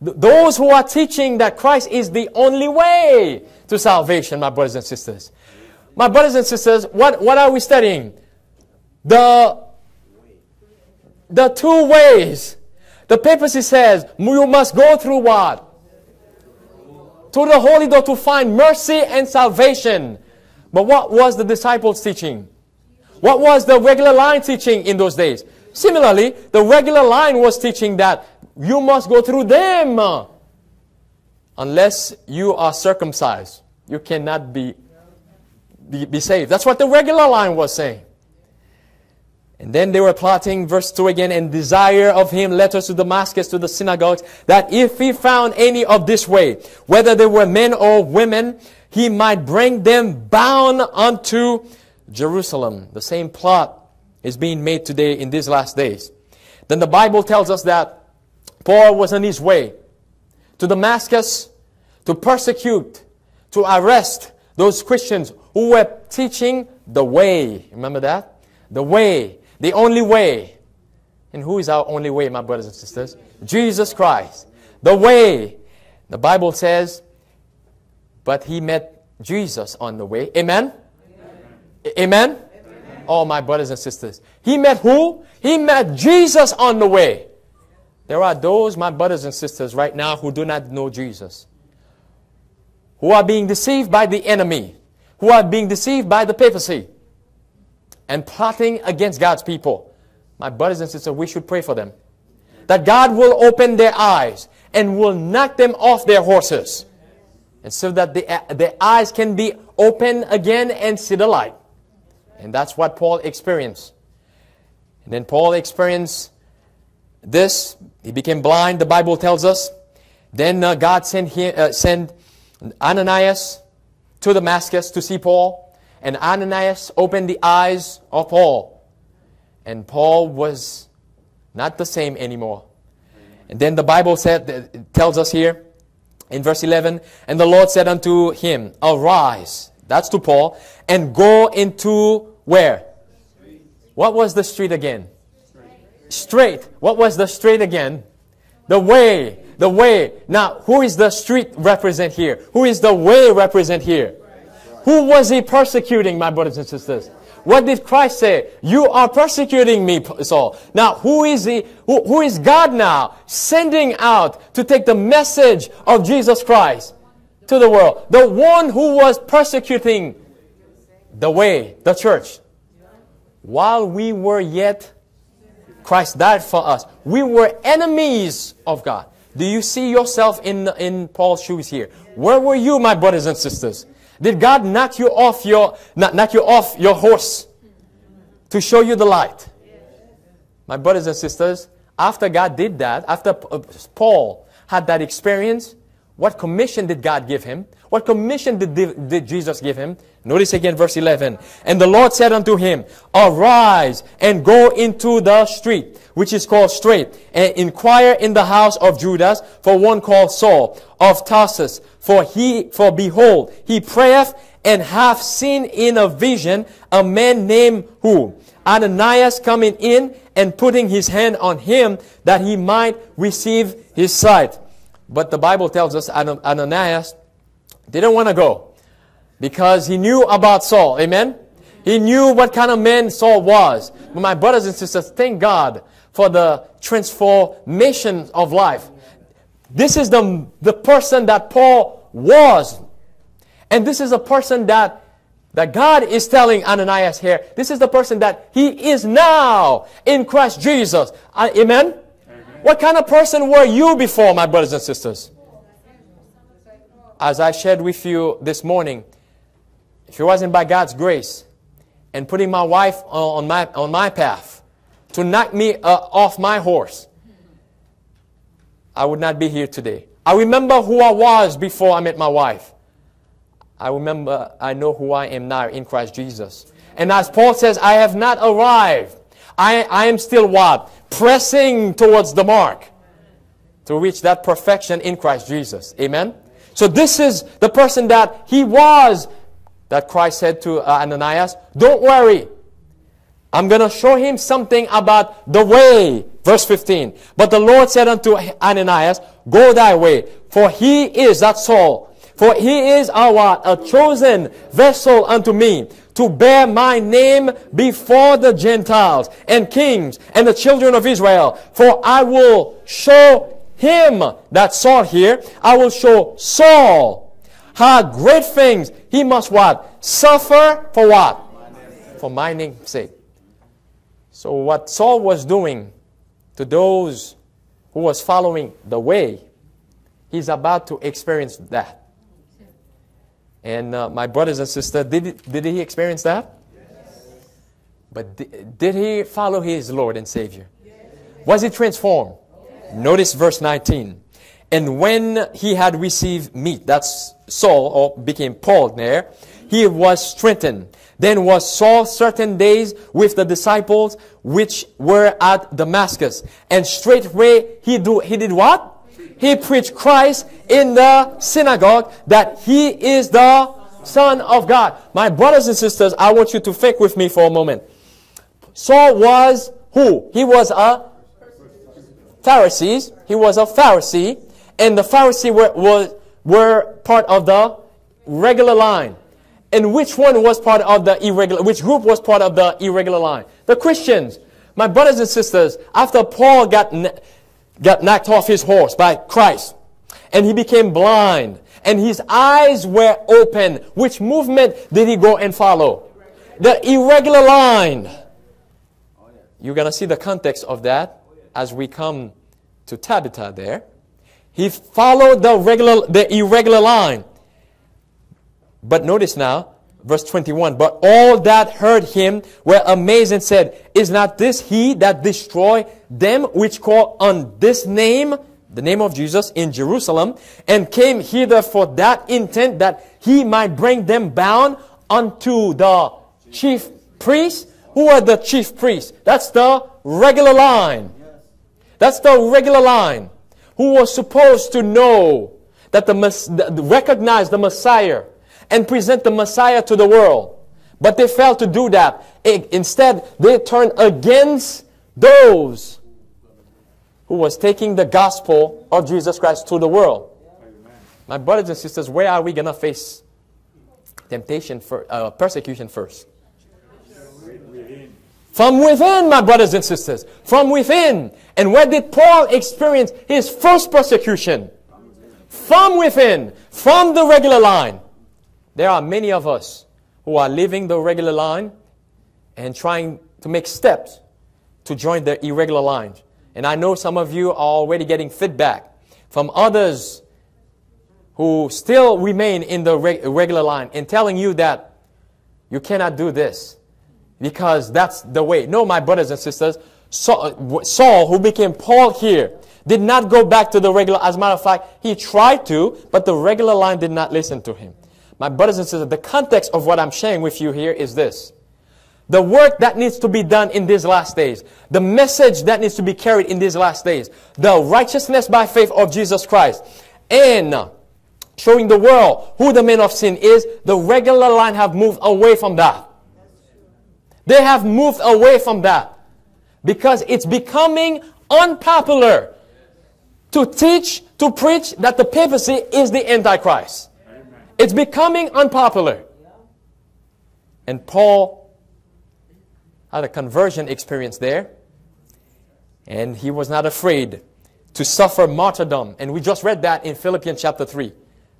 [SPEAKER 1] Those who are teaching that Christ is the only way to salvation, my brothers and sisters. My brothers and sisters, what, what are we studying? The, the two ways. The papacy says you must go through what? to the holy door to find mercy and salvation. But what was the disciples teaching? What was the regular line teaching in those days? Similarly, the regular line was teaching that you must go through them. Unless you are circumcised, you cannot be, be, be saved. That's what the regular line was saying. And then they were plotting, verse 2 again, and desire of him letters to Damascus, to the synagogues, that if he found any of this way, whether they were men or women, he might bring them bound unto Jerusalem. The same plot is being made today in these last days. Then the Bible tells us that Paul was on his way to Damascus to persecute, to arrest those Christians who were teaching the way. Remember that? The way the only way. And who is our only way, my brothers and sisters? Jesus Christ. The way. The Bible says, but he met Jesus on the way. Amen? Amen? Amen? Amen? Oh, my brothers and sisters. He met who? He met Jesus on the way. There are those, my brothers and sisters, right now who do not know Jesus. Who are being deceived by the enemy. Who are being deceived by the papacy and plotting against God's people. My brothers and sisters, we should pray for them. That God will open their eyes and will knock them off their horses. And so that the, their eyes can be open again and see the light. And that's what Paul experienced. And then Paul experienced this. He became blind, the Bible tells us. Then uh, God sent, him, uh, sent Ananias to Damascus to see Paul. And Ananias opened the eyes of Paul. And Paul was not the same anymore. And then the Bible said, tells us here in verse 11, And the Lord said unto him, Arise, that's to Paul, and go into where? What was the street again? Straight. What was the street again? The way. The way. Now, who is the street represent here? Who is the way represent here? Who was he persecuting, my brothers and sisters? What did Christ say? You are persecuting me, Saul. Now, who is he? Who, who is God now sending out to take the message of Jesus Christ to the world? The one who was persecuting the way, the church. While we were yet, Christ died for us. We were enemies of God. Do you see yourself in, in Paul's shoes here? Where were you, my brothers and sisters? Did God knock you off your, knock you off your horse to show you the light? My brothers and sisters, after God did that, after uh, Paul had that experience, What commission did God give him? What commission did, did Jesus give him? Notice again verse 11. And the Lord said unto him, Arise and go into the street, which is called Straight, and inquire in the house of Judas for one called Saul of Tarsus. For he, for behold, he prayeth and hath seen in a vision a man named who? Ananias coming in and putting his hand on him that he might receive his sight. But the Bible tells us Ananias didn't want to go because he knew about Saul. Amen? He knew what kind of man Saul was. But my brothers and sisters, thank God for the transformation of life. This is the, the person that Paul was. And this is a person that that God is telling Ananias here, this is the person that he is now in Christ Jesus. Uh, amen? What kind of person were you before, my brothers and sisters? As I shared with you this morning, if it wasn't by God's grace and putting my wife on my, on my path to knock me uh, off my horse, I would not be here today. I remember who I was before I met my wife. I remember, I know who I am now in Christ Jesus. And as Paul says, I have not arrived. I, I am still what? Pressing towards the mark to reach that perfection in Christ Jesus. Amen? So this is the person that he was, that Christ said to uh, Ananias, don't worry. I'm going to show him something about the way. Verse 15. But the Lord said unto Ananias, Go thy way, for he is that Saul for he is our a chosen vessel unto me to bear my name before the Gentiles and kings and the children of Israel. For I will show him that Saul here, I will show Saul how great things he must what? Suffer for what? For my name's sake. So what Saul was doing to those who was following the way, he's about to experience that. And uh, my brothers and sisters, did, did he experience that? Yes. But did, did he follow his Lord and Savior? Yes. Was he transformed? Yes. Notice verse 19. And when he had received meat, that's Saul, or became Paul there, he was strengthened. Then was Saul certain days with the disciples which were at Damascus. And straightway he, do, he did what? He preached Christ in the synagogue that he is the Son of God. My brothers and sisters, I want you to think with me for a moment. Saul was who? He was a Pharisees. He was a Pharisee. And the Pharisee were, were, were part of the regular line. And which one was part of the irregular, which group was part of the irregular line? The Christians. My brothers and sisters, after Paul got got knocked off his horse by Christ. And he became blind. And his eyes were open. Which movement did he go and follow? The irregular line. You're going to see the context of that as we come to Tabitha there. He followed the regular, the irregular line. But notice now, verse 21, but all that heard him were amazed and said, Is not this he that destroy them which call on this name, the name of Jesus, in Jerusalem, and came hither for that intent that he might bring them bound unto the chief priests? Who are the chief priests? That's the regular line. That's the regular line. Who was supposed to know that the, recognize the Messiah and present the Messiah to the world. But they failed to do that. Instead, they turned against those who was taking the gospel of Jesus Christ to the world. My brothers and sisters, where are we going to face temptation for uh, persecution first? From within, my brothers and sisters. From within. And where did Paul experience his first persecution? From within. From the regular line. There are many of us who are living the regular line and trying to make steps to join the irregular line. And I know some of you are already getting feedback from others who still remain in the regular line and telling you that you cannot do this because that's the way. No, my brothers and sisters, Saul, who became Paul here, did not go back to the regular. As a matter of fact, he tried to, but the regular line did not listen to him. My brothers and sisters, the context of what I'm sharing with you here is this. The work that needs to be done in these last days, the message that needs to be carried in these last days, the righteousness by faith of Jesus Christ, and showing the world who the man of sin is, the regular line have moved away from that. They have moved away from that because it's becoming unpopular to teach, to preach that the papacy is the Antichrist. It's becoming unpopular. And Paul had a conversion experience there. And he was not afraid to suffer martyrdom. And we just read that in Philippians chapter 3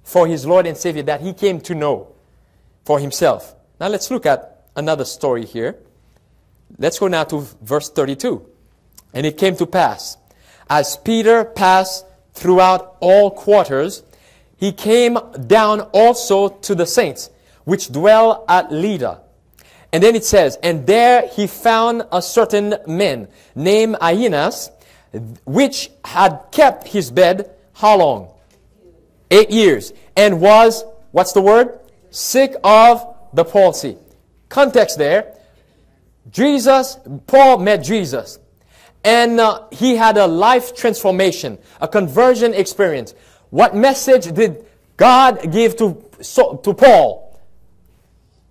[SPEAKER 1] for his Lord and Savior that he came to know for himself. Now let's look at another story here. Let's go now to verse 32. And it came to pass, as Peter passed throughout all quarters, he came down also to the saints, which dwell at Lydda. And then it says, And there he found a certain man named Aeneas, which had kept his bed, how long? Eight years. And was, what's the word? Sick of the palsy. Context there. Jesus, Paul met Jesus. And uh, he had a life transformation, a conversion experience. What message did God give to, so, to Paul?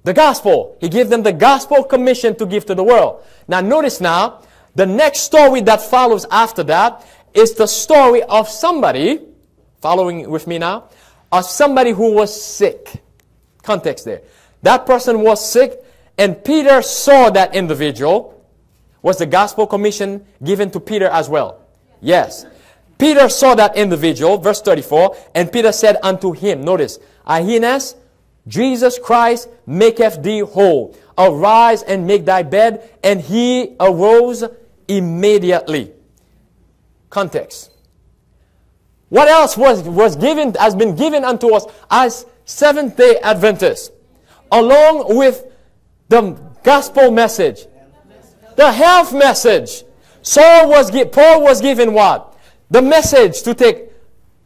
[SPEAKER 1] The gospel. He gave them the gospel commission to give to the world. Now notice now, the next story that follows after that is the story of somebody, following with me now, of somebody who was sick. Context there. That person was sick and Peter saw that individual. Was the gospel commission given to Peter as well? Yes. Peter saw that individual, verse 34, and Peter said unto him, notice, Aeneas, Jesus Christ maketh thee whole. Arise and make thy bed. And he arose immediately. Context. What else was, was given, has been given unto us as Seventh day Adventists? Along with the gospel message, the health message. Saul was, Paul was given what? The message to take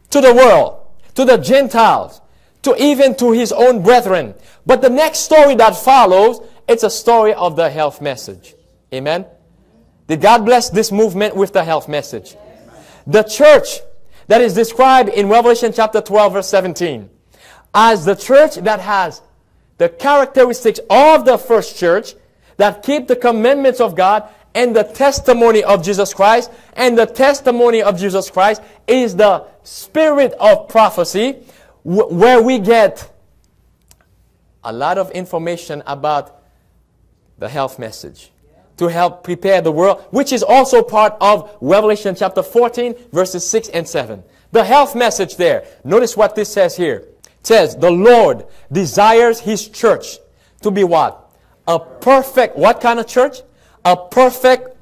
[SPEAKER 1] to the world, to the Gentiles, to even to his own brethren. But the next story that follows, it's a story of the health message. Amen. Did God bless this movement with the health message? The church that is described in Revelation chapter 12 verse 17 as the church that has the characteristics of the first church that keep the commandments of God and the testimony of Jesus Christ. And the testimony of Jesus Christ is the spirit of prophecy where we get a lot of information about the health message to help prepare the world, which is also part of Revelation chapter 14, verses 6 and 7. The health message there. Notice what this says here It says the Lord desires his church to be what? A perfect, what kind of church? A perfect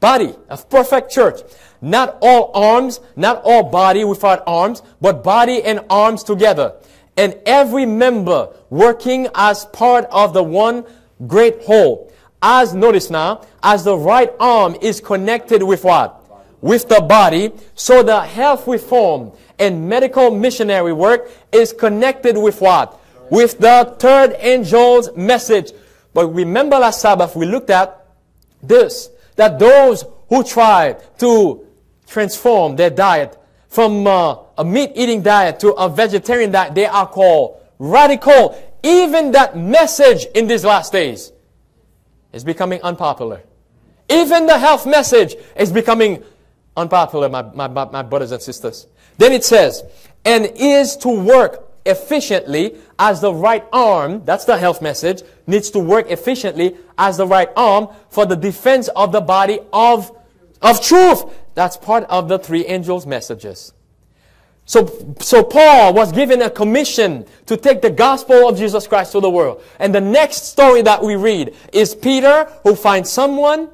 [SPEAKER 1] body, a perfect church. Not all arms, not all body without arms, but body and arms together. And every member working as part of the one great whole. As, notice now, as the right arm is connected with what? With the body, so the health reform and medical missionary work is connected with what? With the third angel's message. But remember last Sabbath we looked at this, that those who try to transform their diet from uh, a meat-eating diet to a vegetarian diet, they are called radical. Even that message in these last days is becoming unpopular. Even the health message is becoming unpopular, my, my, my brothers and sisters. Then it says, and is to work efficiently as the right arm, that's the health message, needs to work efficiently as the right arm for the defense of the body of, of truth. That's part of the three angels' messages. So, so Paul was given a commission to take the gospel of Jesus Christ to the world. And the next story that we read is Peter who finds someone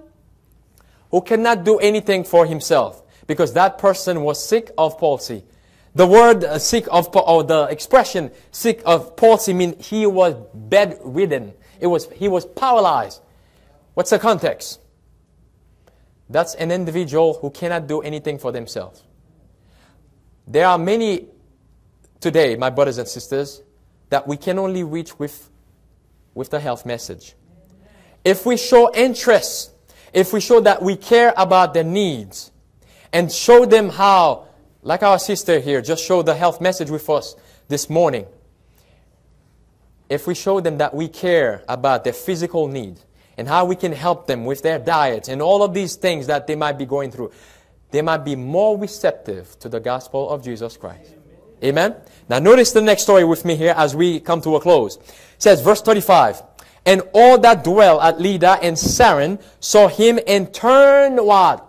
[SPEAKER 1] who cannot do anything for himself because that person was sick of palsy. The word uh, sick of, or the expression sick of palsy means he was bedridden. It was, he was paralyzed. What's the context? That's an individual who cannot do anything for themselves. There are many today, my brothers and sisters, that we can only reach with, with the health message. If we show interest, if we show that we care about their needs, and show them how, like our sister here, just showed the health message with us this morning. If we show them that we care about their physical needs and how we can help them with their diet and all of these things that they might be going through, they might be more receptive to the gospel of Jesus Christ. Amen. Now notice the next story with me here as we come to a close. It says verse 35. And all that dwell at Lydda and Saron saw him and turned what?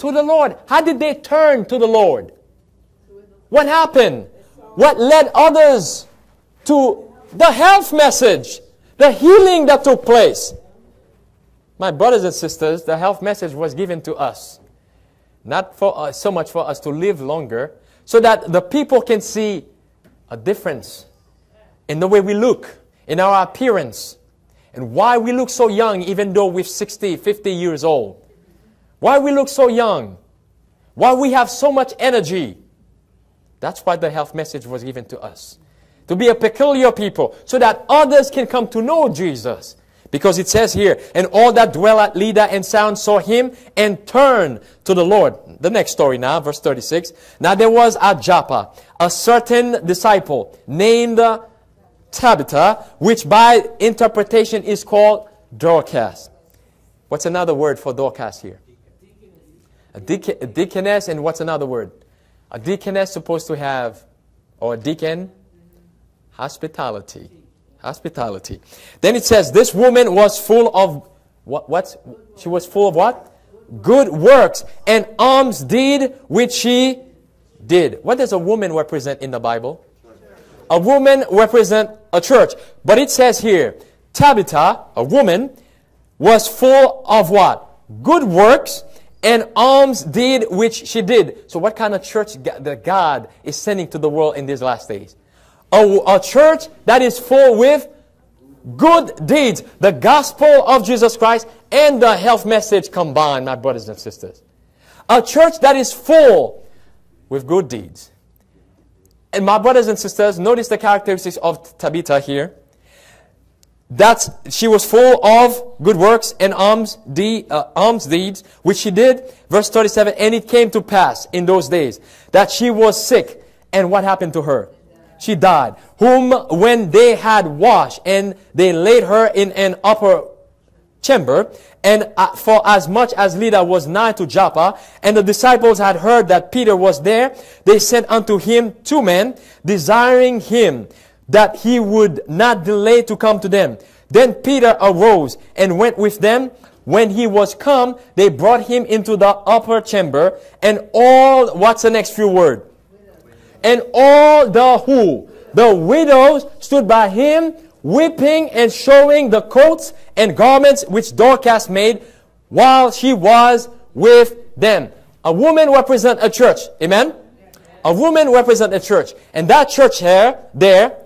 [SPEAKER 1] To the Lord. How did they turn to the Lord? What happened? What led others to the health message? The healing that took place. My brothers and sisters, the health message was given to us. Not for uh, so much for us to live longer, so that the people can see a difference in the way we look, in our appearance, and why we look so young even though we're 60, 50 years old. Why we look so young. Why we have so much energy. That's why the health message was given to us. To be a peculiar people, so that others can come to know Jesus. Because it says here, and all that dwell at Lydda and Saron saw him and turned to the Lord. The next story now, verse 36. Now there was at Joppa a certain disciple named Tabitha, which by interpretation is called Dorcas. What's another word for Dorcas here? A, deacon, a deaconess, and what's another word? A deaconess supposed to have, or a deacon, hospitality. Hospitality. Then it says, this woman was full of, what, what? She was full of what? Good works and alms deed which she did. What does a woman represent in the Bible? A woman represent a church. But it says here, Tabitha, a woman, was full of what? Good works and alms deed which she did. So what kind of church that God is sending to the world in these last days? A, a church that is full with good deeds. The gospel of Jesus Christ and the health message combined, my brothers and sisters. A church that is full with good deeds. And my brothers and sisters, notice the characteristics of Tabitha here. That she was full of good works and alms, de, uh, alms deeds, which she did. Verse 37, and it came to pass in those days that she was sick. And what happened to her? She died. Whom when they had washed and they laid her in an upper chamber, and uh, for as much as Lydda was nigh to Joppa, and the disciples had heard that Peter was there, they sent unto him two men, desiring him that he would not delay to come to them. Then Peter arose and went with them. When he was come, they brought him into the upper chamber, and all, what's the next few word? And all the who? The widows stood by him weeping and showing the coats and garments which Dorcas made while she was with them. A woman represent a church. Amen? A woman represent a church. And that church here, there,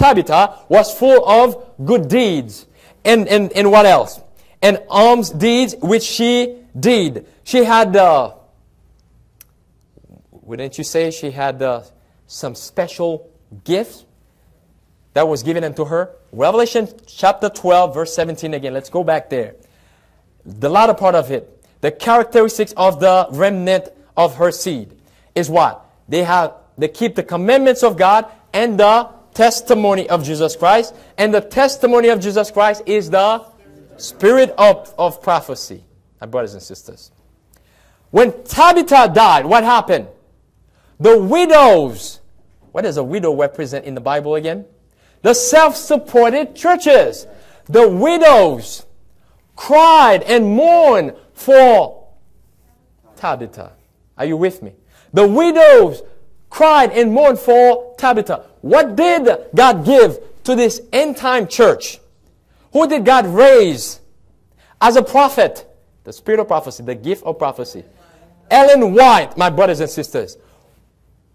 [SPEAKER 1] Tabitha, was full of good deeds. And, and, and what else? And alms deeds which she did. She had, uh, wouldn't you say she had uh, some special gifts that was given unto her? Revelation chapter 12, verse 17 again. Let's go back there. The latter part of it, the characteristics of the remnant of her seed is what? They have, they keep the commandments of God and the testimony of Jesus Christ. And the testimony of Jesus Christ is the spirit of, of prophecy, my brothers and sisters. When Tabitha died, what happened? The widows, what does a widow represent in the Bible again? the self-supported churches, the widows cried and mourned for Tabitha. Are you with me? The widows cried and mourned for Tabitha. What did God give to this end time church? Who did God raise as a prophet? The spirit of prophecy, the gift of prophecy. Ellen White, my brothers and sisters.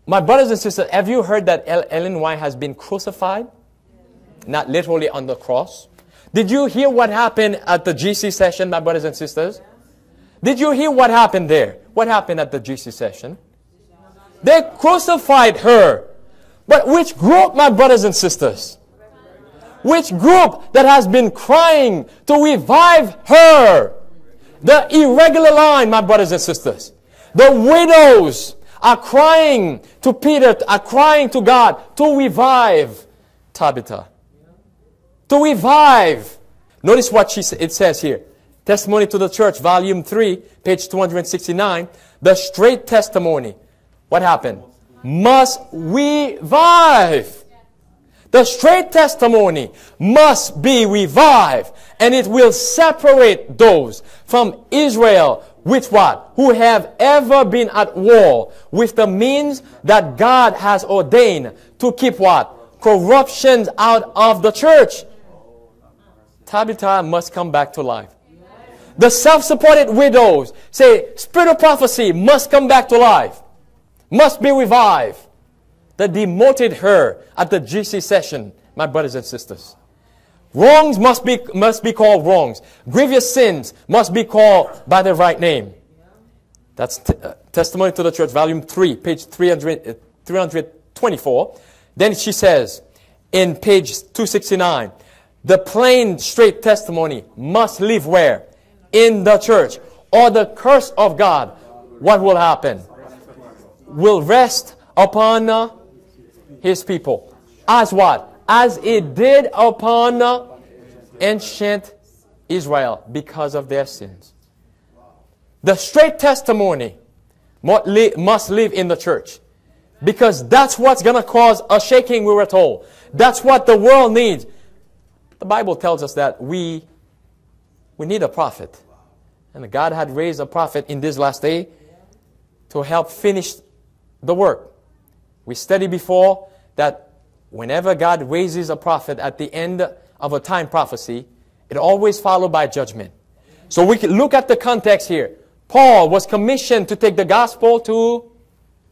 [SPEAKER 1] My brothers and sisters, have you heard that Ellen White has been crucified? not literally on the cross. Did you hear what happened at the GC session, my brothers and sisters? Did you hear what happened there? What happened at the GC session? They crucified her. But which group, my brothers and sisters? Which group that has been crying to revive her? The irregular line, my brothers and sisters. The widows are crying to Peter, are crying to God to revive Tabitha. To revive. Notice what she, it says here. Testimony to the Church, volume 3, page 269. The straight testimony. What happened? Must revive. The straight testimony must be revived and it will separate those from Israel with what? Who have ever been at war with the means that God has ordained to keep what? Corruptions out of the church. Tabitha must come back to life. The self-supported widows say, spirit of prophecy must come back to life. Must be revived. That demoted her at the GC session, my brothers and sisters. Wrongs must be, must be called wrongs. Grievous sins must be called by the right name. That's uh, Testimony to the Church, volume 3, page 300, uh, 324. Then she says, in page 269, the plain, straight testimony must live where? In the church. Or the curse of God, what will happen? Will rest upon uh, his people. As what? As it did upon uh, ancient Israel because of their sins. The straight testimony must live in the church. Because that's what's going to cause a shaking, we were told. That's what the world needs. The Bible tells us that we, we need a prophet. And God had raised a prophet in this last day to help finish the work. We studied before that whenever God raises a prophet at the end of a time prophecy, it always followed by judgment. So we can look at the context here. Paul was commissioned to take the gospel to,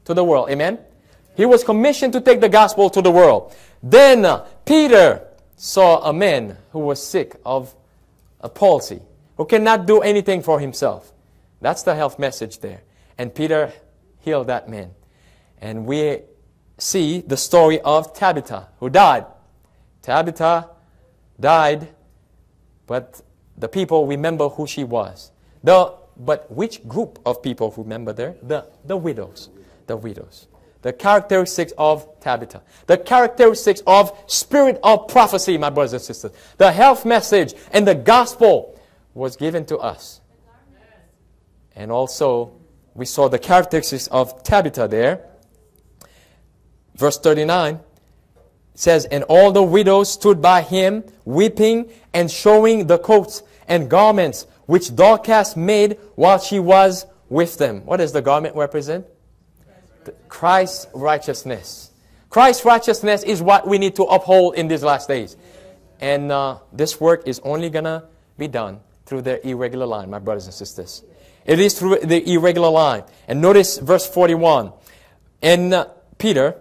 [SPEAKER 1] to the world. Amen? He was commissioned to take the gospel to the world. Then uh, Peter saw a man who was sick of a palsy, who cannot do anything for himself. That's the health message there. And Peter healed that man. And we see the story of Tabitha, who died. Tabitha died, but the people remember who she was. The, but which group of people remember there? The, the widows. The widows. The characteristics of Tabitha. The characteristics of spirit of prophecy, my brothers and sisters. The health message and the gospel was given to us. And also, we saw the characteristics of Tabitha there. Verse 39 says, And all the widows stood by him, weeping and showing the coats and garments which Dorcas made while she was with them. What does the garment represent? Christ's righteousness. Christ's righteousness is what we need to uphold in these last days. And uh, this work is only going to be done through the irregular line, my brothers and sisters. It is through the irregular line. And notice verse 41. And uh, Peter,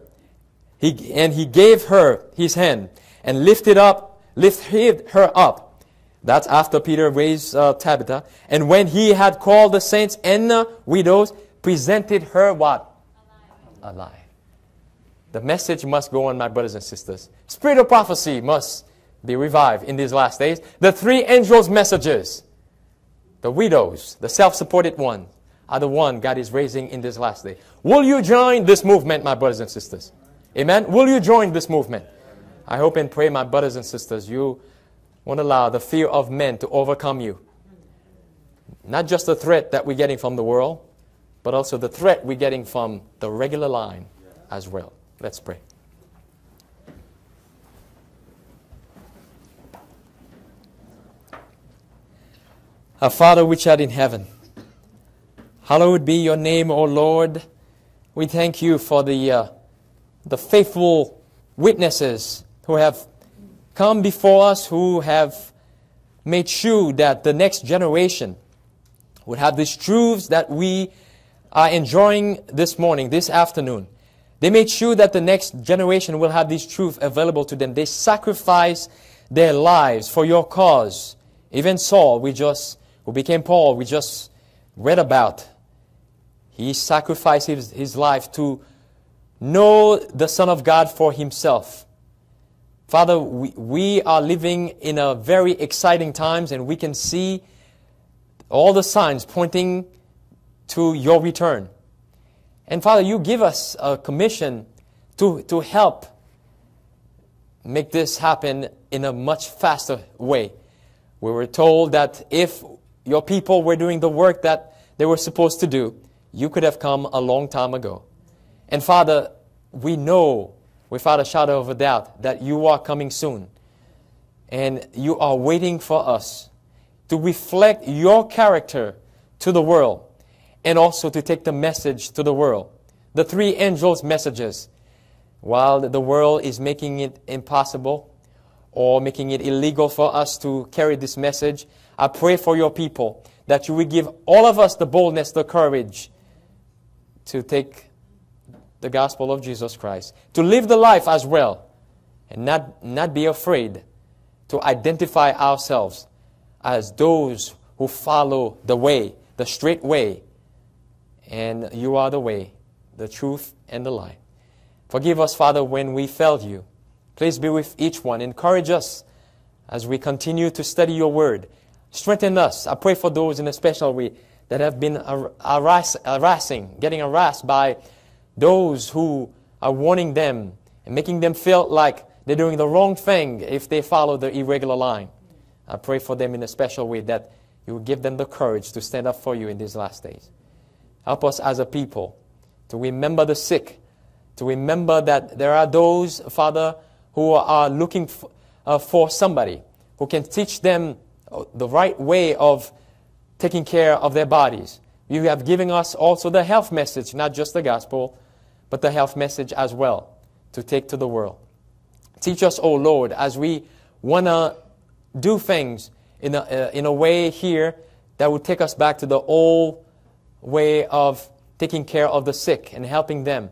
[SPEAKER 1] he, and he gave her his hand and lifted up, lifted her up. That's after Peter raised uh, Tabitha. And when he had called the saints and the widows, presented her what? Alive. Alive. The message must go on, my brothers and sisters. Spirit of prophecy must be revived in these last days. The three angels' messages, the widows, the self-supported ones, are the one God is raising in this last day. Will you join this movement, my brothers and sisters? Amen. Will you join this movement? I hope and pray, my brothers and sisters, you won't allow the fear of men to overcome you. Not just the threat that we're getting from the world, but also the threat we're getting from the regular line as well. Let's pray. Our Father which art in heaven, hallowed be your name, O Lord. We thank you for the uh, the faithful witnesses who have come before us, who have made sure that the next generation would have these truths that we are enjoying this morning, this afternoon. They made sure that the next generation will have these truths available to them. They sacrificed their lives for your cause. Even Saul, we just, who became Paul, we just read about. He sacrificed his, his life to know the Son of God for himself. Father, we, we are living in a very exciting times and we can see all the signs pointing to your return. And Father, you give us a commission to, to help make this happen in a much faster way. We were told that if your people were doing the work that they were supposed to do, you could have come a long time ago. And Father, we know without a shadow of a doubt that you are coming soon. And you are waiting for us to reflect your character to the world and also to take the message to the world. The three angels' messages. While the world is making it impossible or making it illegal for us to carry this message, I pray for your people that you will give all of us the boldness, the courage to take the gospel of Jesus Christ, to live the life as well, and not, not be afraid to identify ourselves as those who follow the way, the straight way. And you are the way, the truth, and the life. Forgive us, Father, when we failed you. Please be with each one. Encourage us as we continue to study your word. Strengthen us. I pray for those in a special way that have been harassing, getting harassed by those who are warning them and making them feel like they're doing the wrong thing if they follow the irregular line. I pray for them in a special way that you will give them the courage to stand up for you in these last days. Help us as a people to remember the sick, to remember that there are those, Father, who are looking f- uh, for somebody who can teach them the right way of taking care of their bodies. You have given us also the health message, not just the gospel, but the health message as well to take to the world. Teach us, O oh Lord, as we want to do things in a, uh, in a way here that will take us back to the old way of taking care of the sick and helping them.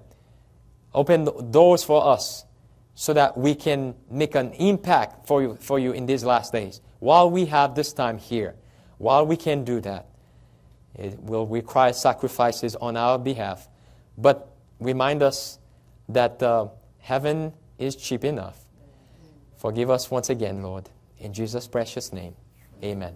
[SPEAKER 1] Open doors for us so that we can make an impact for you, for you in these last days. While we have this time here, while we can do that, it will require sacrifices on our behalf. But remind us that uh, heaven is cheap enough. Forgive us once again, Lord. In Jesus' precious name, amen.